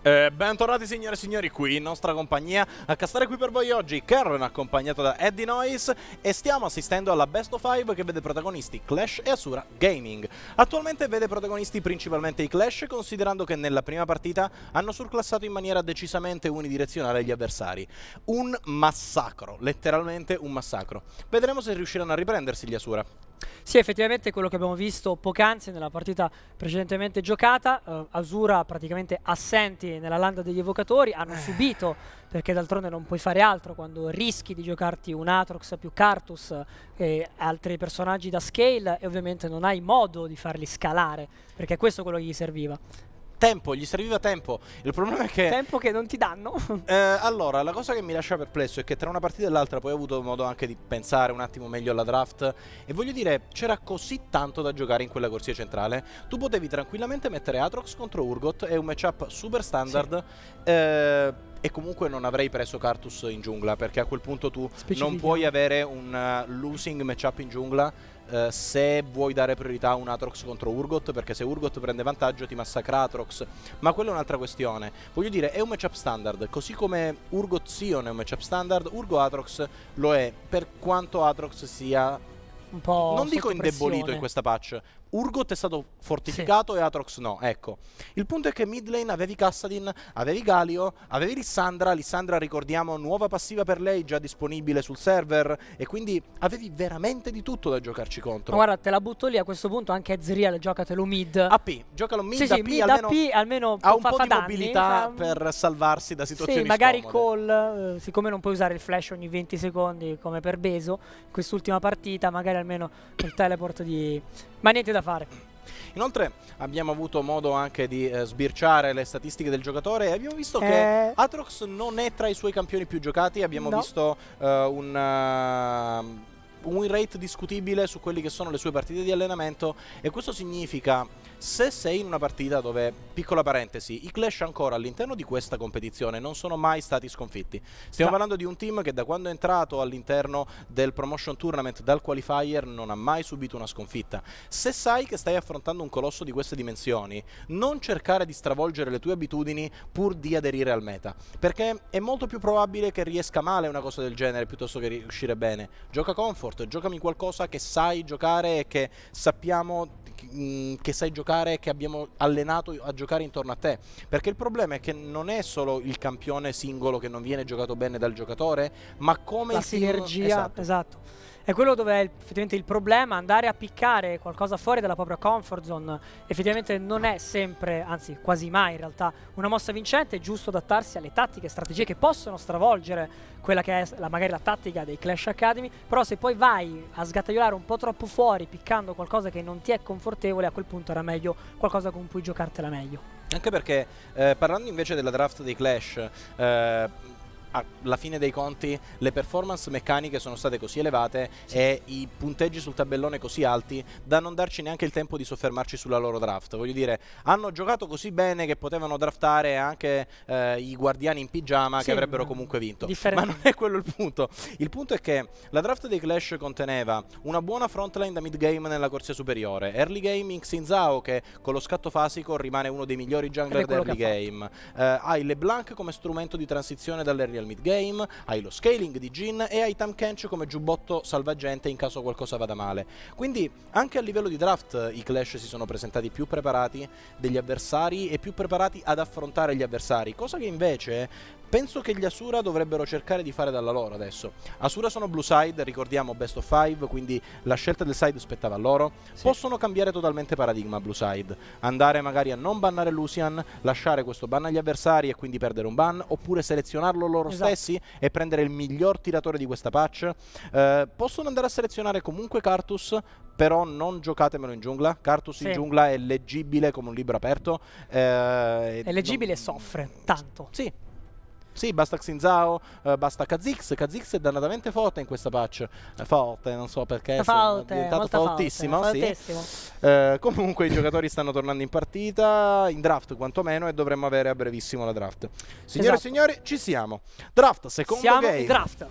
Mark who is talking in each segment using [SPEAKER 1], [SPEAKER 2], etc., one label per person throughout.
[SPEAKER 1] Eh, bentornati signore e signori qui in nostra compagnia a castare qui per voi oggi Karen accompagnato da Eddie Noise e stiamo assistendo alla Best of 5 che vede protagonisti Clash e Asura Gaming. Attualmente vede protagonisti principalmente i Clash considerando che nella prima partita hanno surclassato in maniera decisamente unidirezionale gli avversari. Un massacro, letteralmente un massacro. Vedremo se riusciranno a riprendersi gli Asura.
[SPEAKER 2] Sì, effettivamente quello che abbiamo visto poc'anzi nella partita precedentemente giocata, eh, Asura praticamente assenti nella landa degli evocatori, hanno
[SPEAKER 1] Eh.
[SPEAKER 2] subito, perché d'altronde non puoi fare altro quando rischi di giocarti un Atrox più Cartus e altri personaggi da scale e ovviamente non hai modo di farli scalare, perché questo è quello che gli serviva.
[SPEAKER 1] Tempo, gli serviva tempo. Il problema è che...
[SPEAKER 2] Tempo che non ti danno.
[SPEAKER 1] Eh, allora, la cosa che mi lascia perplesso è che tra una partita e l'altra poi ho avuto modo anche di pensare un attimo meglio alla draft. E voglio dire, c'era così tanto da giocare in quella corsia centrale, tu potevi tranquillamente mettere Atrox contro Urgot, è un matchup super standard eh, e comunque non avrei preso Cartus in giungla perché a quel punto tu non puoi avere un uh, losing matchup in giungla eh, se vuoi dare priorità a un Atrox contro Urgot, perché se Urgot prende vantaggio ti massacra Atrox, ma quella è un'altra questione. Voglio dire, è un matchup standard, così come Urgot Sion è un matchup standard, Urgo Atrox lo è, per quanto Atrox sia,
[SPEAKER 2] Un po'
[SPEAKER 1] non dico indebolito in questa patch, Urgot è stato fortificato e Atrox no, ecco. Il punto è che mid lane avevi Kassadin, avevi Galio, avevi Lissandra, Lissandra ricordiamo nuova passiva per lei già disponibile sul server e quindi avevi veramente di tutto da giocarci contro.
[SPEAKER 2] Ma guarda, te la butto lì a questo punto anche Ezreal, giocatelo mid.
[SPEAKER 1] AP, giocalo mid,
[SPEAKER 2] sì, sì,
[SPEAKER 1] AP,
[SPEAKER 2] mid
[SPEAKER 1] almeno
[SPEAKER 2] AP almeno
[SPEAKER 1] ha un
[SPEAKER 2] fa,
[SPEAKER 1] po'
[SPEAKER 2] fa
[SPEAKER 1] di
[SPEAKER 2] danni,
[SPEAKER 1] mobilità
[SPEAKER 2] fa-
[SPEAKER 1] per salvarsi da situazioni
[SPEAKER 2] Sì, magari
[SPEAKER 1] scomode.
[SPEAKER 2] call, eh, siccome non puoi usare il flash ogni 20 secondi come per Beso, quest'ultima partita magari almeno il teleport di... Ma niente da fare.
[SPEAKER 1] Inoltre abbiamo avuto modo anche di eh, sbirciare le statistiche del giocatore e abbiamo visto che
[SPEAKER 2] Eh,
[SPEAKER 1] Atrox non è tra i suoi campioni più giocati, abbiamo
[SPEAKER 2] No.
[SPEAKER 1] visto eh, un, uh, un win rate discutibile su quelli che sono le sue partite di allenamento e questo significa se sei in una partita dove, piccola parentesi, i Clash ancora all'interno di questa competizione non sono mai stati sconfitti. Stiamo parlando di un team che da quando è entrato all'interno del promotion tournament dal qualifier non ha mai subito una sconfitta. Se sai che stai affrontando un colosso di queste dimensioni, non cercare di stravolgere le tue abitudini pur di aderire al meta, perché è molto più probabile che riesca male una cosa del genere piuttosto che riuscire bene. Gioca comfort, giocami qualcosa che sai giocare e che sappiamo che sai giocare e che abbiamo allenato a giocare intorno a te. Perché il problema è che non è solo il campione singolo che non viene giocato bene dal giocatore, ma come
[SPEAKER 2] la
[SPEAKER 1] il team-
[SPEAKER 2] sinergia,
[SPEAKER 1] esatto.
[SPEAKER 2] esatto. È quello dove è effettivamente il problema, andare a piccare qualcosa fuori dalla propria comfort zone. Effettivamente non è sempre, anzi quasi mai in realtà, una mossa vincente, è giusto adattarsi alle tattiche e strategie che possono stravolgere quella che è la- magari la tattica dei Clash Academy, però se poi vai a sgattaiolare un po' troppo fuori piccando qualcosa che non ti è confortevole, a quel punto era meglio qualcosa con cui giocartela meglio.
[SPEAKER 1] Anche perché eh, parlando invece della draft dei Clash, eh, alla fine dei conti le performance meccaniche sono state così elevate e i punteggi sul tabellone così alti da non darci neanche il tempo di soffermarci sulla loro draft. Voglio dire, hanno giocato così bene che potevano draftare anche eh, i guardiani in pigiama
[SPEAKER 2] Sì,
[SPEAKER 1] che avrebbero comunque vinto.
[SPEAKER 2] differente.
[SPEAKER 1] Ma non è quello il punto. Il punto è che la draft dei Clash conteneva una buona frontline da mid game nella corsia superiore, early game Xin Zhao che con lo scatto fasico rimane uno dei migliori jungler
[SPEAKER 2] ha
[SPEAKER 1] game. Eh, hai LeBlanc come strumento di transizione dall'early al mid game, hai lo scaling di Jin e hai Tam Kench come giubbotto salvagente in caso qualcosa vada male. Quindi anche a livello di draft i Clash si sono presentati più preparati degli avversari e più preparati ad affrontare gli avversari, cosa che invece penso che gli Asura dovrebbero cercare di fare dalla loro adesso. Asura sono blue side, ricordiamo best of 5, quindi la scelta del side spettava a loro.
[SPEAKER 2] Sì.
[SPEAKER 1] Possono cambiare totalmente paradigma blue side, andare magari a non bannare Lucian, lasciare questo ban agli avversari e quindi perdere un ban, oppure selezionarlo loro
[SPEAKER 2] Esatto.
[SPEAKER 1] stessi e prendere il miglior tiratore di questa patch. Eh, possono andare a selezionare comunque Cartus, però non giocatemelo in giungla. Cartus in
[SPEAKER 2] Sì.
[SPEAKER 1] giungla è leggibile come un libro aperto. eh,
[SPEAKER 2] È leggibile
[SPEAKER 1] non-
[SPEAKER 2] e soffre tanto.
[SPEAKER 1] Sì. Sì, basta Xinzao, eh, basta Kha'Zix. Kha'Zix è dannatamente forte in questa patch. È forte, non so perché. è
[SPEAKER 2] Falte,
[SPEAKER 1] diventato fortissimo. sì. Eh, comunque i giocatori stanno tornando in partita, in draft quantomeno, e dovremmo avere a brevissimo la draft. Signore
[SPEAKER 2] Esatto.
[SPEAKER 1] e signori, ci siamo. Draft, secondo
[SPEAKER 2] Siamo
[SPEAKER 1] game.
[SPEAKER 2] draft.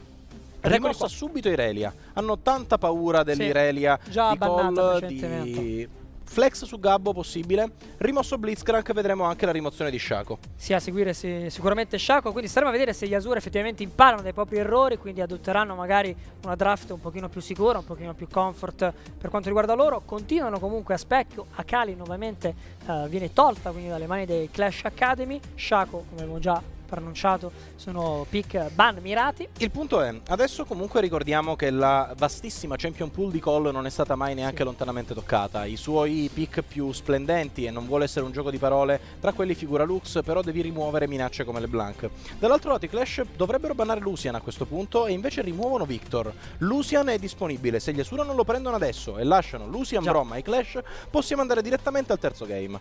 [SPEAKER 1] Rimossa subito Irelia. Hanno tanta paura dell'Irelia
[SPEAKER 2] Già
[SPEAKER 1] di Call, di Flex su Gabbo possibile. Rimosso Blitzcrank, vedremo anche la rimozione di Shaco.
[SPEAKER 2] Sì, a seguire sì, sicuramente Shaco. Quindi staremo a vedere se gli Azure effettivamente imparano dai propri errori. Quindi adotteranno magari una draft un pochino più sicura, un pochino più comfort per quanto riguarda loro. Continuano comunque a specchio. Akali nuovamente uh, viene tolta quindi dalle mani dei Clash Academy. Shaco, come abbiamo già pronunciato sono pick ban mirati.
[SPEAKER 1] Il punto è, adesso comunque ricordiamo che la vastissima champion pool di Cole non è stata mai neanche sì. lontanamente toccata. I suoi pick più splendenti, e non vuole essere un gioco di parole, tra quelli figura Lux, però devi rimuovere minacce come le Blank. Dall'altro lato i Clash dovrebbero bannare Lucian a questo punto e invece rimuovono Victor. Lucian è disponibile, se gli Asura non lo prendono adesso e lasciano Lucian, Già. Brom ai Clash, possiamo andare direttamente al terzo game.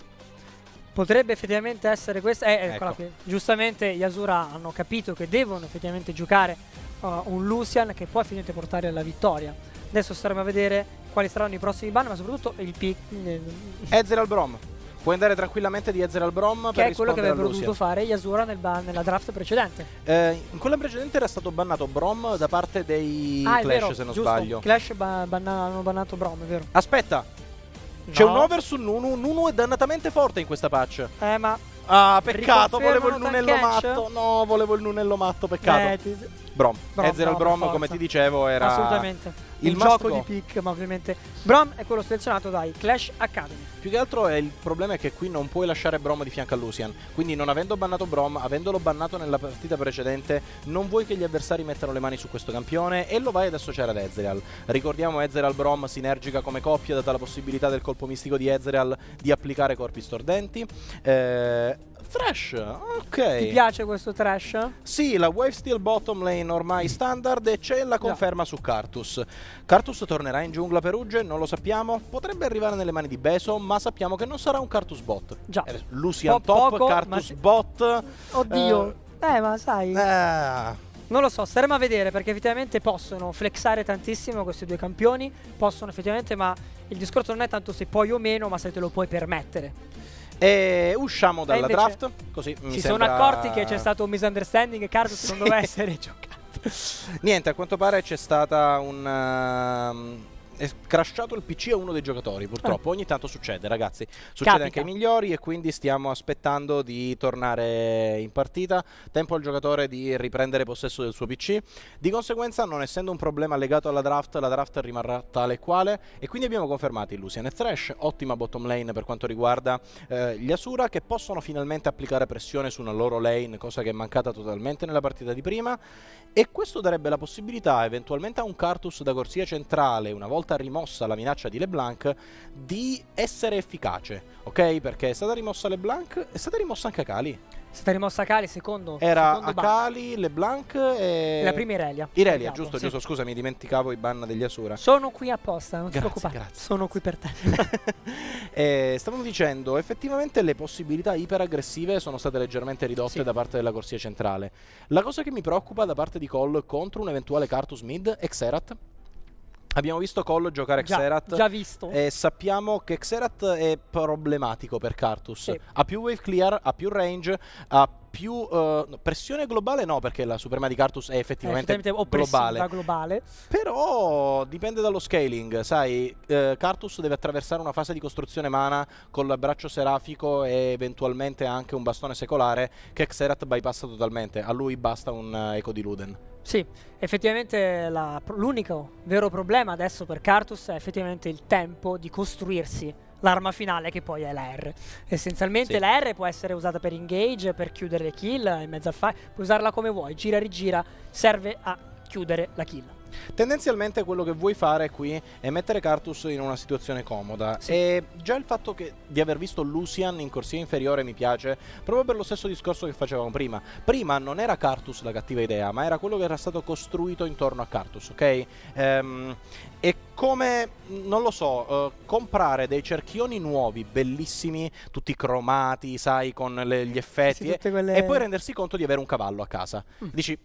[SPEAKER 2] Potrebbe effettivamente essere questa. Eh, ecco. qui. Giustamente gli Asura hanno capito che devono effettivamente giocare uh, un Lucian che può effettivamente portare alla vittoria. Adesso staremo a vedere quali saranno i prossimi ban, ma soprattutto il pick.
[SPEAKER 1] Eh, Ezreal Brom. Puoi andare tranquillamente di Ezreal Brom
[SPEAKER 2] che è quello che avrebbero dovuto fare gli Asura nel nella draft precedente.
[SPEAKER 1] Eh, in quella precedente era stato bannato Brom da parte dei ah, Clash, vero, se non
[SPEAKER 2] giusto.
[SPEAKER 1] sbaglio.
[SPEAKER 2] Clash ba- banna- hanno bannato Brom, è vero.
[SPEAKER 1] Aspetta, c'è un over su Nunu. Nunu è dannatamente forte in questa patch.
[SPEAKER 2] Eh, ma.
[SPEAKER 1] Ah, peccato, volevo il Nunello matto. No, volevo il Nunello matto, peccato. Eh, ti... Brom. Brom Ezreal Brom, Brom come ti dicevo, era.
[SPEAKER 2] Assolutamente il gioco di pick, ma ovviamente Brom è quello selezionato dai Clash Academy.
[SPEAKER 1] Più che altro è il problema è che qui non puoi lasciare Brom di fianco a Lucian. Quindi non avendo bannato Brom, avendolo bannato nella partita precedente, non vuoi che gli avversari mettano le mani su questo campione e lo vai ad associare ad Ezreal. Ricordiamo Ezreal Brom sinergica come coppia, data la possibilità del colpo mistico di Ezreal di applicare corpi stordenti. Eh, Trash, ok.
[SPEAKER 2] Ti piace questo trash?
[SPEAKER 1] Sì, la wave steel bottom lane ormai standard e c'è la conferma no. su Cartus. Cartus tornerà in giungla Perugia, non lo sappiamo. Potrebbe arrivare nelle mani di Beso, ma sappiamo che non sarà un Cartus bot.
[SPEAKER 2] Già.
[SPEAKER 1] Eh, Lucian po top, poco, Cartus bot.
[SPEAKER 2] Oddio. Eh, eh ma sai. Eh. Non lo so, staremo a vedere perché effettivamente possono flexare tantissimo questi due campioni. Possono effettivamente, ma il discorso non è tanto se puoi o meno, ma se te lo puoi permettere.
[SPEAKER 1] E usciamo dalla draft. Così
[SPEAKER 2] si
[SPEAKER 1] sembra...
[SPEAKER 2] sono accorti che c'è stato un misunderstanding e Carlos non doveva essere giocato.
[SPEAKER 1] Niente, a quanto pare c'è stata un. Uh, è crashato il PC a uno dei giocatori, purtroppo. Ah. Ogni tanto succede, ragazzi. Succede Capita. anche ai migliori e quindi stiamo aspettando di tornare in partita. Tempo al giocatore di riprendere possesso del suo PC. Di conseguenza, non essendo un problema legato alla draft, la draft rimarrà tale e quale. E quindi abbiamo confermato Illusion e Thresh. Ottima bottom lane per quanto riguarda eh, gli Asura, che possono finalmente applicare pressione su una loro lane, cosa che è mancata totalmente nella partita di prima. E questo darebbe la possibilità, eventualmente, a un Cartus da corsia centrale, una volta volta rimossa la minaccia di LeBlanc, di essere efficace, ok? Perché è stata rimossa LeBlanc, è stata rimossa anche Akali.
[SPEAKER 2] È stata rimossa Akali, secondo.
[SPEAKER 1] Era
[SPEAKER 2] secondo
[SPEAKER 1] Akali, ban. LeBlanc e.
[SPEAKER 2] La prima Irelia.
[SPEAKER 1] Irelia, giusto, sì. giusto. Scusa, mi dimenticavo i ban degli Asura.
[SPEAKER 2] Sono qui apposta, non
[SPEAKER 1] grazie,
[SPEAKER 2] ti preoccupare.
[SPEAKER 1] Grazie.
[SPEAKER 2] Sono qui per te.
[SPEAKER 1] eh, stavamo dicendo, effettivamente le possibilità iperaggressive sono state leggermente ridotte sì. da parte della corsia centrale. La cosa che mi preoccupa da parte di Cole contro un eventuale Cartus mid è Xerath Abbiamo visto Cole giocare
[SPEAKER 2] già,
[SPEAKER 1] Xerath.
[SPEAKER 2] Già visto.
[SPEAKER 1] E sappiamo che Xerath è problematico per Cartus. Sì. Ha più wave clear, ha più range, ha più uh, pressione globale no perché la suprema di Cartus è effettivamente, è effettivamente globale.
[SPEAKER 2] globale.
[SPEAKER 1] Però dipende dallo scaling sai uh, Cartus deve attraversare una fase di costruzione mana con l'abbraccio serafico e eventualmente anche un bastone secolare che Xerath bypassa totalmente. A lui basta un uh, eco di Luden.
[SPEAKER 2] Sì, effettivamente l'unico vero problema adesso per Cartus è effettivamente il tempo di costruirsi l'arma finale che poi è la R. Essenzialmente sì. la R può essere usata per engage, per chiudere le kill in mezzo al fire, puoi usarla come vuoi, gira rigira, serve a chiudere la kill.
[SPEAKER 1] Tendenzialmente quello che vuoi fare qui è mettere Cartus in una situazione comoda sì. e già il fatto che, di aver visto Lucian in corsia inferiore mi piace proprio per lo stesso discorso che facevamo prima. Prima non era Cartus la cattiva idea, ma era quello che era stato costruito intorno a Cartus, ok? Ehm, e come, non lo so, uh, comprare dei cerchioni nuovi, bellissimi, tutti cromati, sai, con le, gli effetti, sì, quelle... e poi rendersi conto di avere un cavallo a casa. Mm. Dici,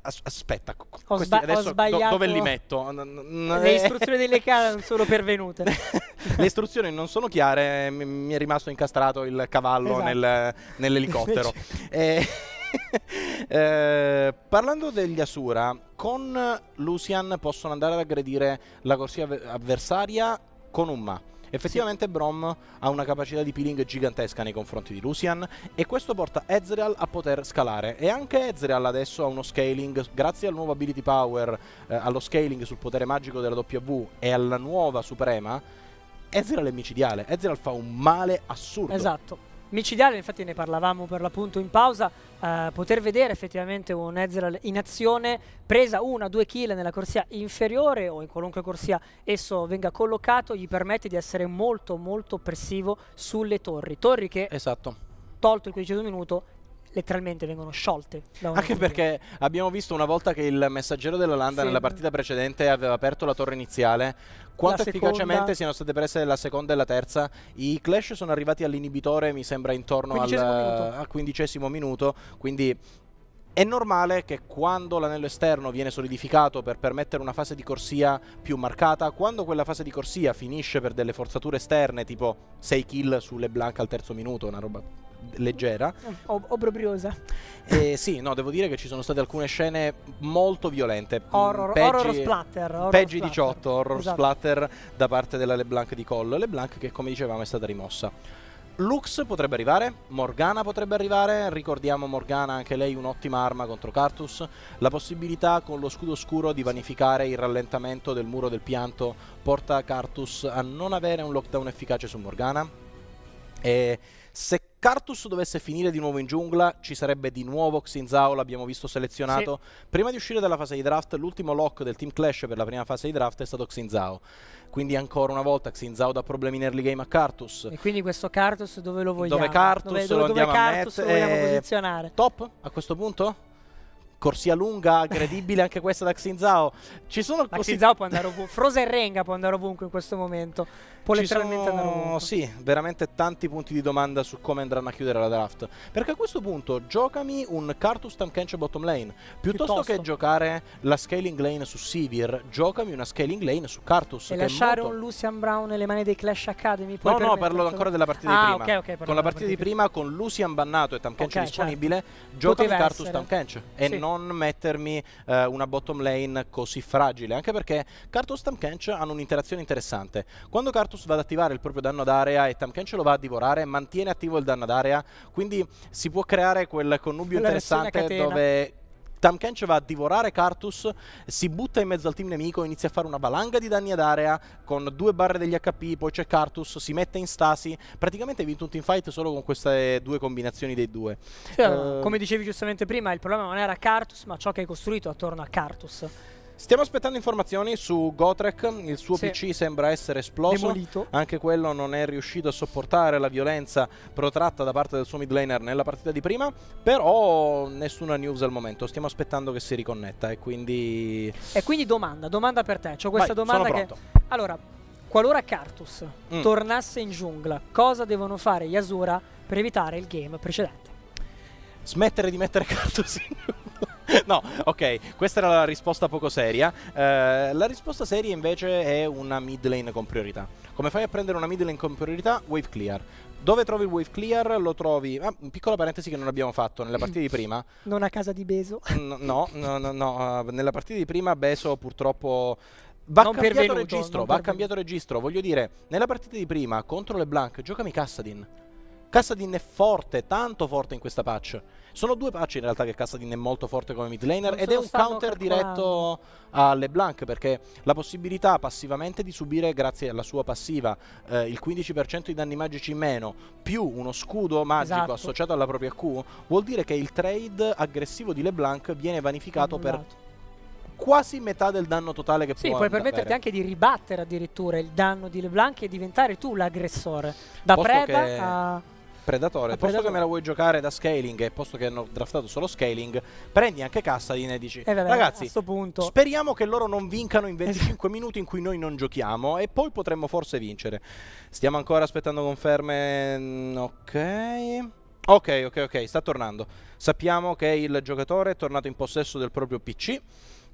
[SPEAKER 1] As aspetta,
[SPEAKER 2] ho questi adesso do
[SPEAKER 1] dove li metto?
[SPEAKER 2] Le istruzioni delle case non sono pervenute.
[SPEAKER 1] Le istruzioni non sono chiare, mi è rimasto incastrato il cavallo esatto. nel, nell'elicottero. eh, eh, parlando degli Asura, con Lucian possono andare ad aggredire la corsia avversaria con un Ma Effettivamente Brom ha una capacità di peeling gigantesca nei confronti di Lucian e questo porta Ezreal a poter scalare e anche Ezreal adesso ha uno scaling grazie al nuovo ability power, eh, allo scaling sul potere magico della W e alla nuova suprema. Ezreal è micidiale, Ezreal fa un male assurdo.
[SPEAKER 2] Esatto. Micidiale, infatti ne parlavamo per l'appunto in pausa, uh, poter vedere effettivamente un Ezreal in azione, presa una, due kill nella corsia inferiore o in qualunque corsia esso venga collocato, gli permette di essere molto molto oppressivo sulle torri. Torri che,
[SPEAKER 1] esatto.
[SPEAKER 2] tolto il 15 minuto, letteralmente vengono sciolte.
[SPEAKER 1] Anche perché abbiamo visto una volta che il messaggero della Landa sì. nella partita precedente aveva aperto la torre iniziale, quanto la efficacemente seconda... siano state prese la seconda e la terza. I Clash sono arrivati all'inibitore, mi sembra intorno al, al quindicesimo minuto, quindi è normale che quando l'anello esterno viene solidificato per permettere una fase di corsia più marcata, quando quella fase di corsia finisce per delle forzature esterne, tipo 6 kill sulle Blanc al terzo minuto, una roba leggera.
[SPEAKER 2] O- obbrobriosa.
[SPEAKER 1] Eh, sì, no, devo dire che ci sono state alcune scene molto violente.
[SPEAKER 2] Horror,
[SPEAKER 1] peggi,
[SPEAKER 2] horror splatter. Horror
[SPEAKER 1] peggi
[SPEAKER 2] splatter.
[SPEAKER 1] 18 horror esatto. splatter da parte della LeBlanc di Cole. LeBlanc che come dicevamo è stata rimossa. Lux potrebbe arrivare, Morgana potrebbe arrivare, ricordiamo Morgana anche lei un'ottima arma contro Cartus, la possibilità con lo scudo scuro di vanificare il rallentamento del muro del pianto porta Cartus a non avere un lockdown efficace su Morgana e se Cartus dovesse finire di nuovo in giungla, ci sarebbe di nuovo Xinzao, l'abbiamo visto selezionato. Sì. Prima di uscire dalla fase di draft, l'ultimo lock del Team Clash per la prima fase di draft è stato Xinzao. Quindi ancora una volta Xinzao dà problemi in early game a Cartus.
[SPEAKER 2] E quindi questo Cartus dove lo vogliamo?
[SPEAKER 1] Dove Cartus dove,
[SPEAKER 2] dove,
[SPEAKER 1] lo
[SPEAKER 2] dove
[SPEAKER 1] Cartus
[SPEAKER 2] lo vogliamo posizionare?
[SPEAKER 1] Top a questo punto? corsia lunga, aggredibile anche questa da Xinzao. Ci sono
[SPEAKER 2] Ma così... Xinzao può andare ovunque. Frozen Renga può andare ovunque in questo momento. Può
[SPEAKER 1] Ci sono... Sì, veramente tanti punti di domanda su come andranno a chiudere la draft. Perché a questo punto giocami un Cartus Tamkench bottom lane. Piuttosto, Piuttosto, che giocare la scaling lane su Sivir, giocami una scaling lane su Cartus.
[SPEAKER 2] E lasciare un Lucian Brown nelle mani dei Clash Academy?
[SPEAKER 1] No, no, parlo ancora della partita
[SPEAKER 2] ah,
[SPEAKER 1] di prima.
[SPEAKER 2] Okay, okay,
[SPEAKER 1] con la partita di prima, con Lucian bannato e Tamkench okay, disponibile, certo. giocami Poteva Cartus Tamkench. E sì. non mettermi eh, una bottom lane così fragile, anche perché Cartus Tamkench hanno un'interazione interessante. Quando Cartus va ad attivare il proprio danno d'area e Tamkench lo va a divorare, mantiene attivo il danno d'area, quindi si può creare quel connubio Quella interessante dove Tam Kench va a divorare Cartus, si butta in mezzo al team nemico, inizia a fare una valanga di danni ad area con due barre degli HP, poi c'è Cartus, si mette in stasi. Praticamente hai vinto un teamfight solo con queste due combinazioni dei due.
[SPEAKER 2] Sì, uh, come dicevi giustamente prima, il problema non era Cartus, ma ciò che hai costruito attorno a Cartus.
[SPEAKER 1] Stiamo aspettando informazioni su Gotrek, il suo sì. PC sembra essere esploso,
[SPEAKER 2] Demolito.
[SPEAKER 1] anche quello non è riuscito a sopportare la violenza protratta da parte del suo mid laner nella partita di prima, però nessuna news al momento, stiamo aspettando che si riconnetta e quindi...
[SPEAKER 2] E quindi domanda, domanda per te, ho questa
[SPEAKER 1] Vai,
[SPEAKER 2] domanda
[SPEAKER 1] che...
[SPEAKER 2] Allora, qualora Cartus mm. tornasse in giungla, cosa devono fare Yasura per evitare il game precedente?
[SPEAKER 1] Smettere di mettere Cartus in giungla. no, ok, questa era la risposta poco seria. Uh, la risposta seria invece è una mid lane con priorità. Come fai a prendere una mid lane con priorità? Wave clear. Dove trovi il wave clear? Lo trovi. Ah, piccola parentesi che non abbiamo fatto nella partita di prima.
[SPEAKER 2] Non a casa di Beso.
[SPEAKER 1] no, no, no, no, no. Uh, nella partita di prima Beso purtroppo. Va non cambiato registro, va cambiato registro. Voglio dire, nella partita di prima contro le Blanc, giocami Cassadin. Cassadin è forte, tanto forte in questa patch. Sono due patch in realtà che Cassadin è molto forte come mid laner ed è un counter diretto a LeBlanc perché la possibilità passivamente di subire grazie alla sua passiva eh, il 15% di danni magici in meno più uno scudo magico esatto. associato alla propria Q vuol dire che il trade aggressivo di LeBlanc viene vanificato per quasi metà del danno totale che
[SPEAKER 2] sì,
[SPEAKER 1] può
[SPEAKER 2] puoi permetterti anche di ribattere addirittura il danno di LeBlanc e diventare tu l'aggressore da Posto preda a
[SPEAKER 1] Predatore, posto che me la vuoi giocare da scaling e posto che hanno draftato solo scaling, prendi anche Cassadin e dici
[SPEAKER 2] eh vabbè,
[SPEAKER 1] ragazzi,
[SPEAKER 2] punto...
[SPEAKER 1] speriamo che loro non vincano in 25 minuti in cui noi non giochiamo e poi potremmo forse vincere. Stiamo ancora aspettando conferme. Mm, ok. Ok, ok, ok, sta tornando. Sappiamo che il giocatore è tornato in possesso del proprio PC.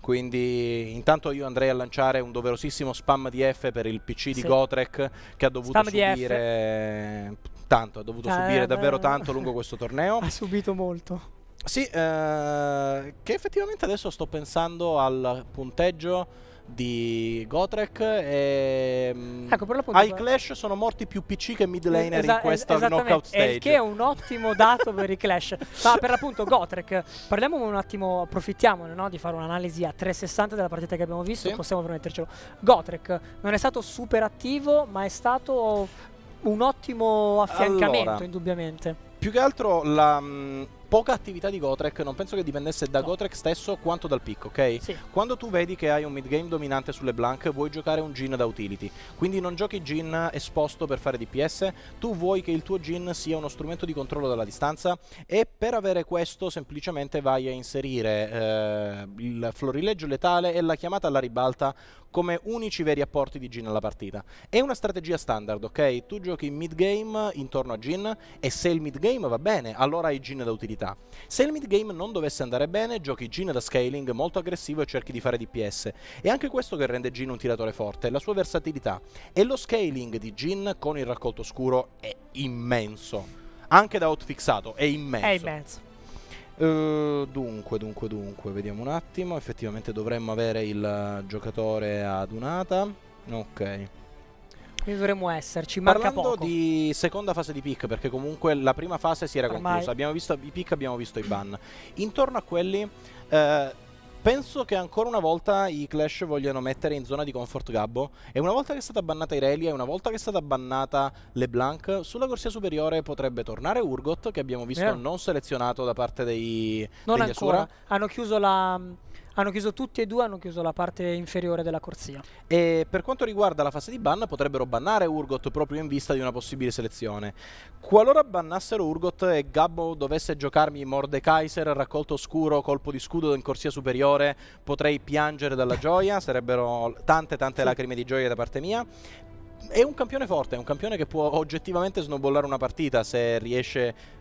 [SPEAKER 1] Quindi intanto io andrei a lanciare un doverosissimo spam di F per il PC di Gotrek che ha dovuto spam subire tanto, ha dovuto eh, subire davvero tanto lungo questo torneo.
[SPEAKER 2] Ha subito molto.
[SPEAKER 1] Sì, eh, che effettivamente adesso sto pensando al punteggio di Gotrek e mm,
[SPEAKER 2] Ecco, per l'appunto...
[SPEAKER 1] ai Clash sono morti più PC che mid laner in questa
[SPEAKER 2] esattamente,
[SPEAKER 1] knockout stage.
[SPEAKER 2] il che è un ottimo dato per i Clash. Ma per l'appunto Gotrek, parliamo un attimo, approfittiamone no, di fare un'analisi a 360 della partita che abbiamo visto,
[SPEAKER 1] Sì.
[SPEAKER 2] possiamo permettercelo. Gotrek non è stato super attivo, ma è stato un ottimo affiancamento,
[SPEAKER 1] Allora.
[SPEAKER 2] indubbiamente.
[SPEAKER 1] Più che altro la mh, poca attività di Gotrek non penso che dipendesse da
[SPEAKER 2] No.
[SPEAKER 1] Gotrek stesso quanto dal pick, ok?
[SPEAKER 2] Sì.
[SPEAKER 1] Quando tu vedi che hai un mid game dominante sulle Blank, vuoi giocare un Jin da utility. Quindi non giochi Jin esposto per fare DPS, tu vuoi che il tuo Jin sia uno strumento di controllo dalla distanza e per avere questo semplicemente vai a inserire eh, il florileggio letale e la chiamata alla ribalta come unici veri apporti di Jin alla partita. È una strategia standard, ok? Tu giochi mid game intorno a Jin e se il mid game va bene, allora hai Jin da utilità. Se il mid game non dovesse andare bene, giochi Jin da scaling molto aggressivo e cerchi di fare DPS. È anche questo che rende Jin un tiratore forte, la sua versatilità. E lo scaling di Jin con il raccolto scuro è immenso. Anche da outfixato, è immenso.
[SPEAKER 2] È immenso.
[SPEAKER 1] Eh, dunque, dunque, dunque, vediamo un attimo. Effettivamente dovremmo avere il giocatore adunata. Ok.
[SPEAKER 2] Quindi dovremmo esserci.
[SPEAKER 1] Parlando di seconda fase di pick, perché comunque la prima fase si era
[SPEAKER 2] Ormai.
[SPEAKER 1] conclusa. Abbiamo visto i pick, abbiamo visto i ban. Intorno a quelli, eh, penso che ancora una volta i Clash vogliano mettere in zona di comfort Gabbo. E una volta che è stata bannata Irelia e una volta che è stata bannata LeBlanc, sulla corsia superiore potrebbe tornare Urgot, che abbiamo visto
[SPEAKER 2] Vero.
[SPEAKER 1] non selezionato da parte dei,
[SPEAKER 2] Non
[SPEAKER 1] degli
[SPEAKER 2] ancora.
[SPEAKER 1] Asura.
[SPEAKER 2] Hanno chiuso la. Hanno chiuso tutti e due, hanno chiuso la parte inferiore della corsia.
[SPEAKER 1] E per quanto riguarda la fase di ban, potrebbero bannare Urgot proprio in vista di una possibile selezione. Qualora bannassero Urgot e Gabbo dovesse giocarmi Mordekaiser, raccolto oscuro, colpo di scudo in corsia superiore, potrei piangere dalla gioia, sarebbero tante tante
[SPEAKER 2] Sì.
[SPEAKER 1] lacrime di gioia da parte mia. È un campione forte, è un campione che può oggettivamente snowballare una partita se riesce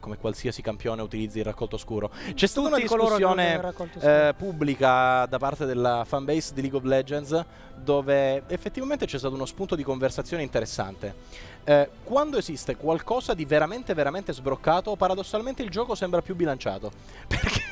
[SPEAKER 1] come qualsiasi campione utilizzi il raccolto scuro. C'è stata una discussione eh, pubblica da parte della fanbase di League of Legends dove effettivamente c'è stato uno spunto di conversazione interessante. Eh, quando esiste qualcosa di veramente veramente sbroccato, paradossalmente il gioco sembra più bilanciato. Perché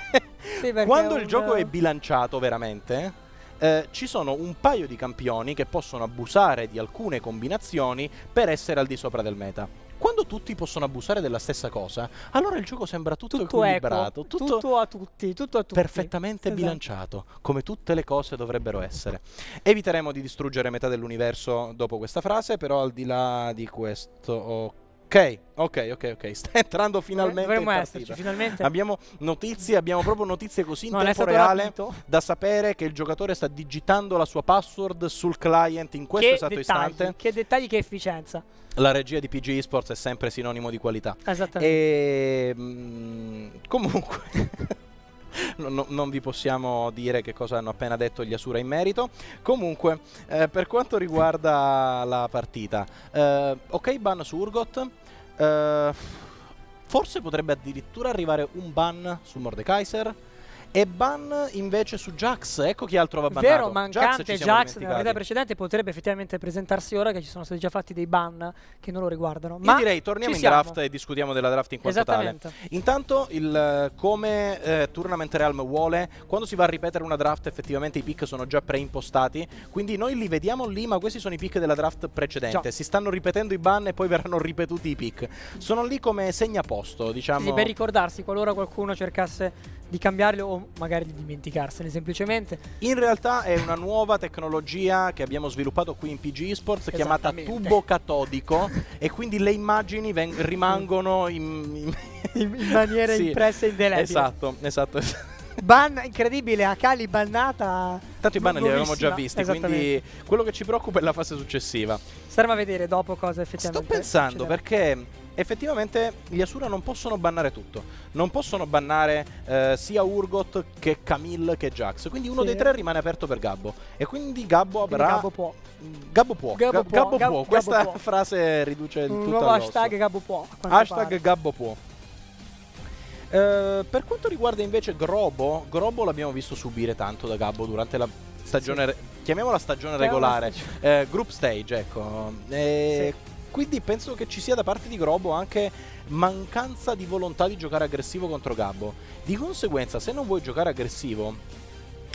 [SPEAKER 2] Sì, perché
[SPEAKER 1] quando il
[SPEAKER 2] un-
[SPEAKER 1] gioco è bilanciato veramente, eh, ci sono un paio di campioni che possono abusare di alcune combinazioni per essere al di sopra del meta. Quando tutti possono abusare della stessa cosa, allora il gioco sembra tutto,
[SPEAKER 2] tutto
[SPEAKER 1] equilibrato,
[SPEAKER 2] equo, tutto, a tutti, tutto a tutti.
[SPEAKER 1] perfettamente
[SPEAKER 2] Esatto.
[SPEAKER 1] bilanciato, come tutte le cose dovrebbero essere. Eviteremo di distruggere metà dell'universo dopo questa frase, però al di là di questo... Ok, ok, ok, ok, sta entrando finalmente
[SPEAKER 2] Dovremmo esserci, finalmente.
[SPEAKER 1] Abbiamo notizie, abbiamo proprio notizie così in
[SPEAKER 2] Non è
[SPEAKER 1] tempo reale da sapere che il giocatore sta digitando la sua password sul client in questo
[SPEAKER 2] Che
[SPEAKER 1] esatto
[SPEAKER 2] dettagli,
[SPEAKER 1] istante.
[SPEAKER 2] che dettagli, che efficienza.
[SPEAKER 1] La regia di PG Esports è sempre sinonimo di qualità.
[SPEAKER 2] Esattamente.
[SPEAKER 1] E mm, comunque no- no- non vi possiamo dire che cosa hanno appena detto gli Asura in merito. Comunque, eh, per quanto riguarda la partita, eh, ok ban su Urgot. eh, forse potrebbe addirittura arrivare un ban su Mordekaiser. E ban invece su Jax. Ecco chi altro va bannato.
[SPEAKER 2] Vero, mancante
[SPEAKER 1] siamo
[SPEAKER 2] Jax nella partita precedente potrebbe effettivamente presentarsi ora che ci sono stati già fatti dei ban che non lo riguardano.
[SPEAKER 1] Io
[SPEAKER 2] Ma
[SPEAKER 1] direi torniamo in draft
[SPEAKER 2] siamo.
[SPEAKER 1] e discutiamo della draft in quanto tale. Intanto, il, eh, come eh, Tournament Realm vuole, quando si va a ripetere una draft, effettivamente i pick sono già preimpostati. Quindi noi li vediamo lì, ma questi sono i pick della draft precedente.
[SPEAKER 2] Già.
[SPEAKER 1] Si stanno ripetendo i ban e poi verranno ripetuti i pick. Sono lì come segnaposto, diciamo.
[SPEAKER 2] Sì, per ricordarsi qualora qualcuno cercasse di cambiarli o magari di dimenticarsene semplicemente.
[SPEAKER 1] In realtà è una nuova tecnologia che abbiamo sviluppato qui in PG Esports chiamata tubo catodico e quindi le immagini rimangono in, in-
[SPEAKER 2] In, maniera
[SPEAKER 1] Sì,
[SPEAKER 2] impressa e indelebile.
[SPEAKER 1] Esatto, esatto.
[SPEAKER 2] Ban incredibile, Akali bannata.
[SPEAKER 1] Tanto i ban li avevamo già visti, quindi quello che ci preoccupa è la fase successiva.
[SPEAKER 2] Staremo a vedere dopo cosa
[SPEAKER 1] Sto
[SPEAKER 2] effettivamente
[SPEAKER 1] pensando
[SPEAKER 2] succederà.
[SPEAKER 1] perché effettivamente gli Asura non possono bannare tutto. Non possono bannare eh, sia Urgot che Camille che Jax. Quindi uno
[SPEAKER 2] Sì.
[SPEAKER 1] dei tre rimane aperto per Gabbo. E quindi Gabbo
[SPEAKER 2] Quindi
[SPEAKER 1] avrà.
[SPEAKER 2] Gabbo può.
[SPEAKER 1] Gabbo può.
[SPEAKER 2] Gabbo
[SPEAKER 1] Ga-
[SPEAKER 2] può,
[SPEAKER 1] Gabbo
[SPEAKER 2] Gab-
[SPEAKER 1] può.
[SPEAKER 2] Gabbo
[SPEAKER 1] Questa
[SPEAKER 2] può.
[SPEAKER 1] frase riduce il
[SPEAKER 2] Un
[SPEAKER 1] tutto
[SPEAKER 2] nuovo
[SPEAKER 1] al rosso.
[SPEAKER 2] hashtag Gabbo può.
[SPEAKER 1] Hashtag
[SPEAKER 2] pare.
[SPEAKER 1] Gabbo può. Eh, per quanto riguarda invece Grobo, Grobo l'abbiamo visto subire tanto da Gabbo durante la stagione, re- chiamiamola stagione regolare, eh, group stage, ecco. Eh, Quindi penso che ci sia da parte di Grobo anche mancanza di volontà di giocare aggressivo contro Gabbo. Di conseguenza, se non vuoi giocare aggressivo,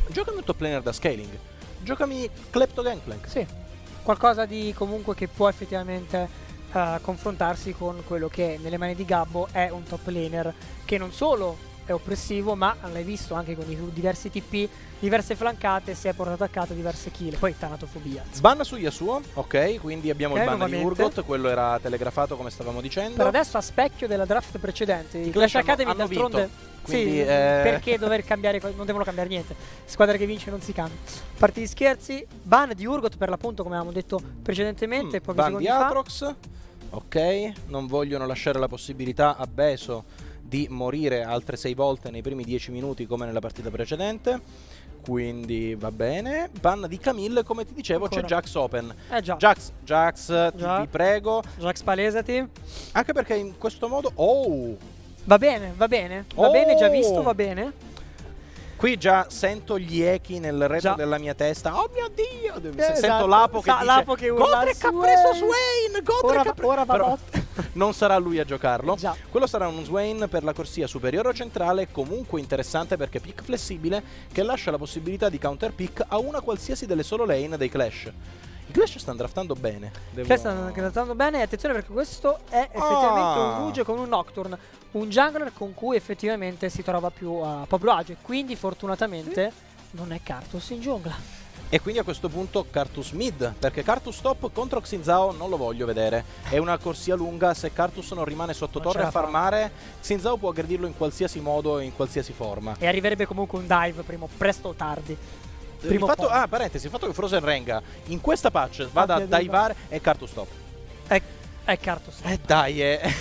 [SPEAKER 1] gioca un top laner da scaling. giocami Klepto Gangplank.
[SPEAKER 2] Sì, qualcosa di comunque che può effettivamente uh, confrontarsi con quello che nelle mani di Gabbo è un top laner che non solo è oppressivo, ma l'hai visto anche con i diversi TP, diverse flancate, si è portato a casa diverse kill. Poi tanatofobia.
[SPEAKER 1] Sban su Yasuo, ok, quindi abbiamo okay, il ban di Urgot, quello era telegrafato come stavamo dicendo.
[SPEAKER 2] Per adesso a specchio della draft precedente, i Clash Academy d'altronde...
[SPEAKER 1] Quindi,
[SPEAKER 2] sì, eh... perché dover cambiare non devono cambiare niente. Squadra che vince non si cambia. Partiti scherzi, ban di Urgot per l'appunto, come avevamo detto precedentemente.
[SPEAKER 1] Mm, ban di Atrox. Ok, non vogliono lasciare la possibilità a Beso di morire altre 6 volte nei primi 10 minuti come nella partita precedente. Quindi va bene. Ban di Camille, come ti dicevo, c'è Jax Open.
[SPEAKER 2] Eh già.
[SPEAKER 1] Jax, Jax, ti, ti prego.
[SPEAKER 2] Jax palesati.
[SPEAKER 1] Anche perché in questo modo... Oh!
[SPEAKER 2] Va bene, va bene. Va oh! bene, già visto, va bene.
[SPEAKER 1] Qui già sento gli echi nel retro già. della mia testa. Oh mio Dio! Eh, sento
[SPEAKER 2] esatto.
[SPEAKER 1] Lapo che
[SPEAKER 2] Sa,
[SPEAKER 1] dice
[SPEAKER 2] Lapo che Godric
[SPEAKER 1] ha preso Swain! Godric ha preso...
[SPEAKER 2] Ora va
[SPEAKER 1] Però non sarà lui a giocarlo.
[SPEAKER 2] Già.
[SPEAKER 1] Quello sarà un Swain per la corsia superiore o centrale, comunque interessante perché pick flessibile che lascia la possibilità di counter pick a una qualsiasi delle solo lane dei Clash. I Clash stanno draftando bene.
[SPEAKER 2] Devo... Clash stanno draftando bene e attenzione perché questo è effettivamente ah. un Rouge con un Nocturne. Un jungler con cui effettivamente si trova più a proprio agio. Quindi fortunatamente sì. non è Cartus in giungla.
[SPEAKER 1] E quindi a questo punto Cartus mid, perché Cartus top contro Xinzao non lo voglio vedere. È una corsia lunga, se Cartus non rimane sotto non torre a farmare, Xinzao può aggredirlo in qualsiasi modo e in qualsiasi forma.
[SPEAKER 2] E arriverebbe comunque un dive prima, presto o tardi.
[SPEAKER 1] Il fatto, ah, parentesi, il fatto che Frozen Renga in questa patch vada a divare è Cartus Stop.
[SPEAKER 2] È, è Cartus Stop.
[SPEAKER 1] Eh dai, è...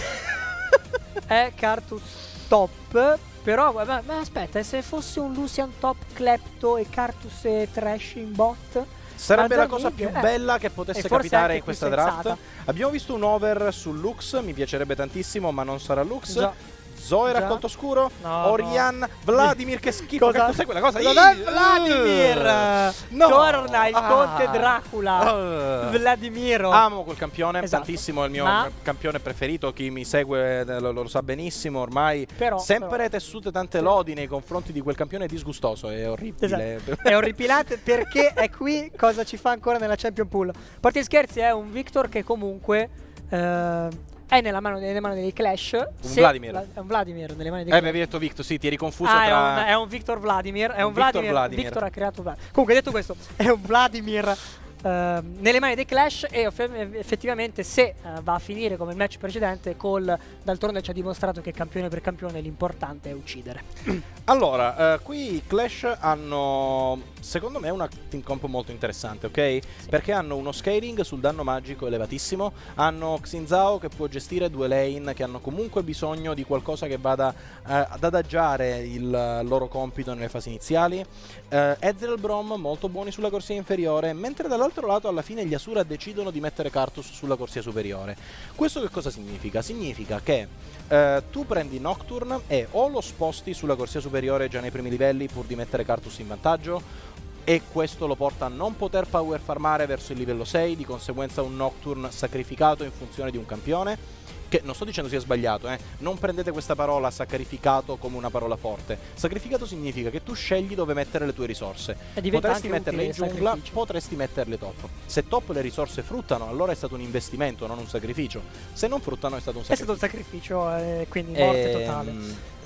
[SPEAKER 2] è Cartus Stop. Però, ma, ma, aspetta, se fosse un Lucian Top Klepto e Cartus e Trash in bot...
[SPEAKER 1] Sarebbe la cosa più eh. bella che potesse capitare in questa draft. Abbiamo visto un over su Lux, mi piacerebbe tantissimo, ma non sarà Lux. Già. Zoe raccolto scuro, no, Orian, no. Vladimir che schifo, cosa? che cos'è quella cosa?
[SPEAKER 2] Non è Vladimir! No. Torna il ah. conte Dracula. Uh. Vladimiro.
[SPEAKER 1] Amo quel campione esatto. tantissimo, è il mio Ma... campione preferito, chi mi segue eh, lo, lo sa benissimo, ormai però, sempre però. tessute tante lodi nei confronti di quel campione disgustoso, è orribile.
[SPEAKER 2] Esatto. è orripilante perché è qui cosa ci fa ancora nella Champion Pool. Parti scherzi, è un Victor che comunque... Uh, è nella mano, nelle mani dei Clash.
[SPEAKER 1] Un Vladimir.
[SPEAKER 2] La, è un Vladimir nelle mani dei
[SPEAKER 1] Clash. Eh, mi avevi detto Victor, sì, ti eri confuso
[SPEAKER 2] ah,
[SPEAKER 1] tra...
[SPEAKER 2] È un, è un Victor Vladimir. È un, un Vladimir. Victor, Vladimir. Victor ha creato Vladimir. Comunque, detto questo, è un Vladimir Uh, nelle mani dei Clash e effettivamente se uh, va a finire come il match precedente Cole d'altronde ci ha dimostrato che campione per campione l'importante è uccidere
[SPEAKER 1] allora uh, qui i Clash hanno secondo me una team comp molto interessante ok? Sì. perché hanno uno scaling sul danno magico elevatissimo hanno Xinzao che può gestire due lane che hanno comunque bisogno di qualcosa che vada ad adagiare il loro compito nelle fasi iniziali Ezreal Brom molto buoni sulla corsia inferiore mentre dall'altro dall'altro lato alla fine gli Asura decidono di mettere Cartus sulla corsia superiore. Questo che cosa significa? Significa che eh, tu prendi Nocturne e o lo sposti sulla corsia superiore già nei primi livelli pur di mettere Cartus in vantaggio e questo lo porta a non poter power farmare verso il livello 6, di conseguenza un Nocturne sacrificato in funzione di un campione che non sto dicendo sia sbagliato, eh. non prendete questa parola sacrificato come una parola forte. Sacrificato significa che tu scegli dove mettere le tue risorse. Potresti metterle in giungla, potresti metterle top. Se top le risorse fruttano, allora è stato un investimento, non un sacrificio. Se non fruttano è stato un sacrificio.
[SPEAKER 2] È stato un sacrificio, eh, quindi morte ehm, totale.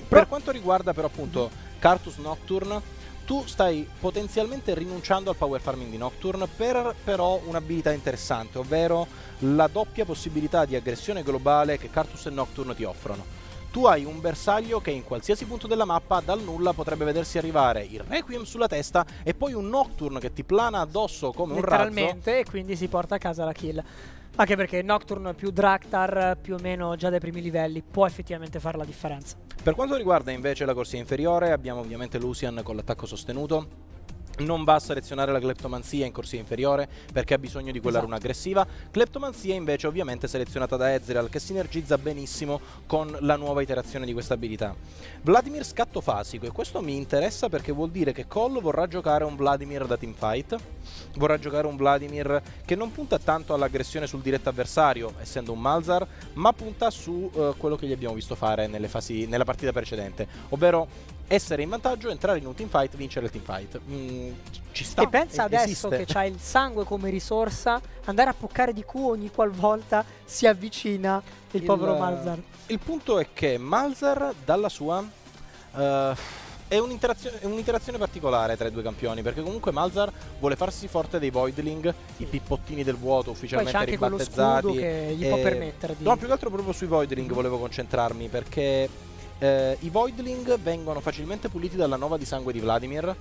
[SPEAKER 1] Per quanto riguarda però appunto. Cartus Nocturne, tu stai potenzialmente rinunciando al power farming di Nocturne per però un'abilità interessante, ovvero la doppia possibilità di aggressione globale che Cartus e Nocturne ti offrono. Tu hai un bersaglio che in qualsiasi punto della mappa dal nulla potrebbe vedersi arrivare il Requiem sulla testa e poi un Nocturne che ti plana addosso come un razzo.
[SPEAKER 2] Letteralmente e quindi si porta a casa la kill. Anche perché Nocturne più Draktar più o meno già dai primi livelli può effettivamente fare la differenza.
[SPEAKER 1] Per quanto riguarda invece la corsia inferiore abbiamo ovviamente Lucian con l'attacco sostenuto non va a selezionare la cleptomanzia in corsia inferiore perché ha bisogno di quella esatto. runa aggressiva. Cleptomanzia invece ovviamente selezionata da Ezreal che sinergizza benissimo con la nuova iterazione di questa abilità. Vladimir scatto fasico e questo mi interessa perché vuol dire che Cole vorrà giocare un Vladimir da teamfight, vorrà giocare un Vladimir che non punta tanto all'aggressione sul diretto avversario essendo un Malzar ma punta su uh, quello che gli abbiamo visto fare fasi, nella partita precedente ovvero essere in vantaggio, entrare in un teamfight, vincere il teamfight. Mm, mm, ci sta.
[SPEAKER 2] E pensa
[SPEAKER 1] e-
[SPEAKER 2] adesso
[SPEAKER 1] esiste.
[SPEAKER 2] che c'ha il sangue come risorsa, andare a puccare di Q ogni qualvolta si avvicina il,
[SPEAKER 1] Il-
[SPEAKER 2] povero Malzar.
[SPEAKER 1] Il punto è che Malzar, dalla sua. eh, è un'interazione, un'interazione particolare tra i due campioni, perché comunque Malzar vuole farsi forte dei Voidling, i pippottini del vuoto
[SPEAKER 2] Poi
[SPEAKER 1] ufficialmente
[SPEAKER 2] quello
[SPEAKER 1] ribattezzati.
[SPEAKER 2] che gli può
[SPEAKER 1] e-
[SPEAKER 2] permettere di...
[SPEAKER 1] No, più che altro proprio sui Voidling volevo concentrarmi, perché eh, i Voidling vengono facilmente puliti dalla nova di sangue di Vladimir.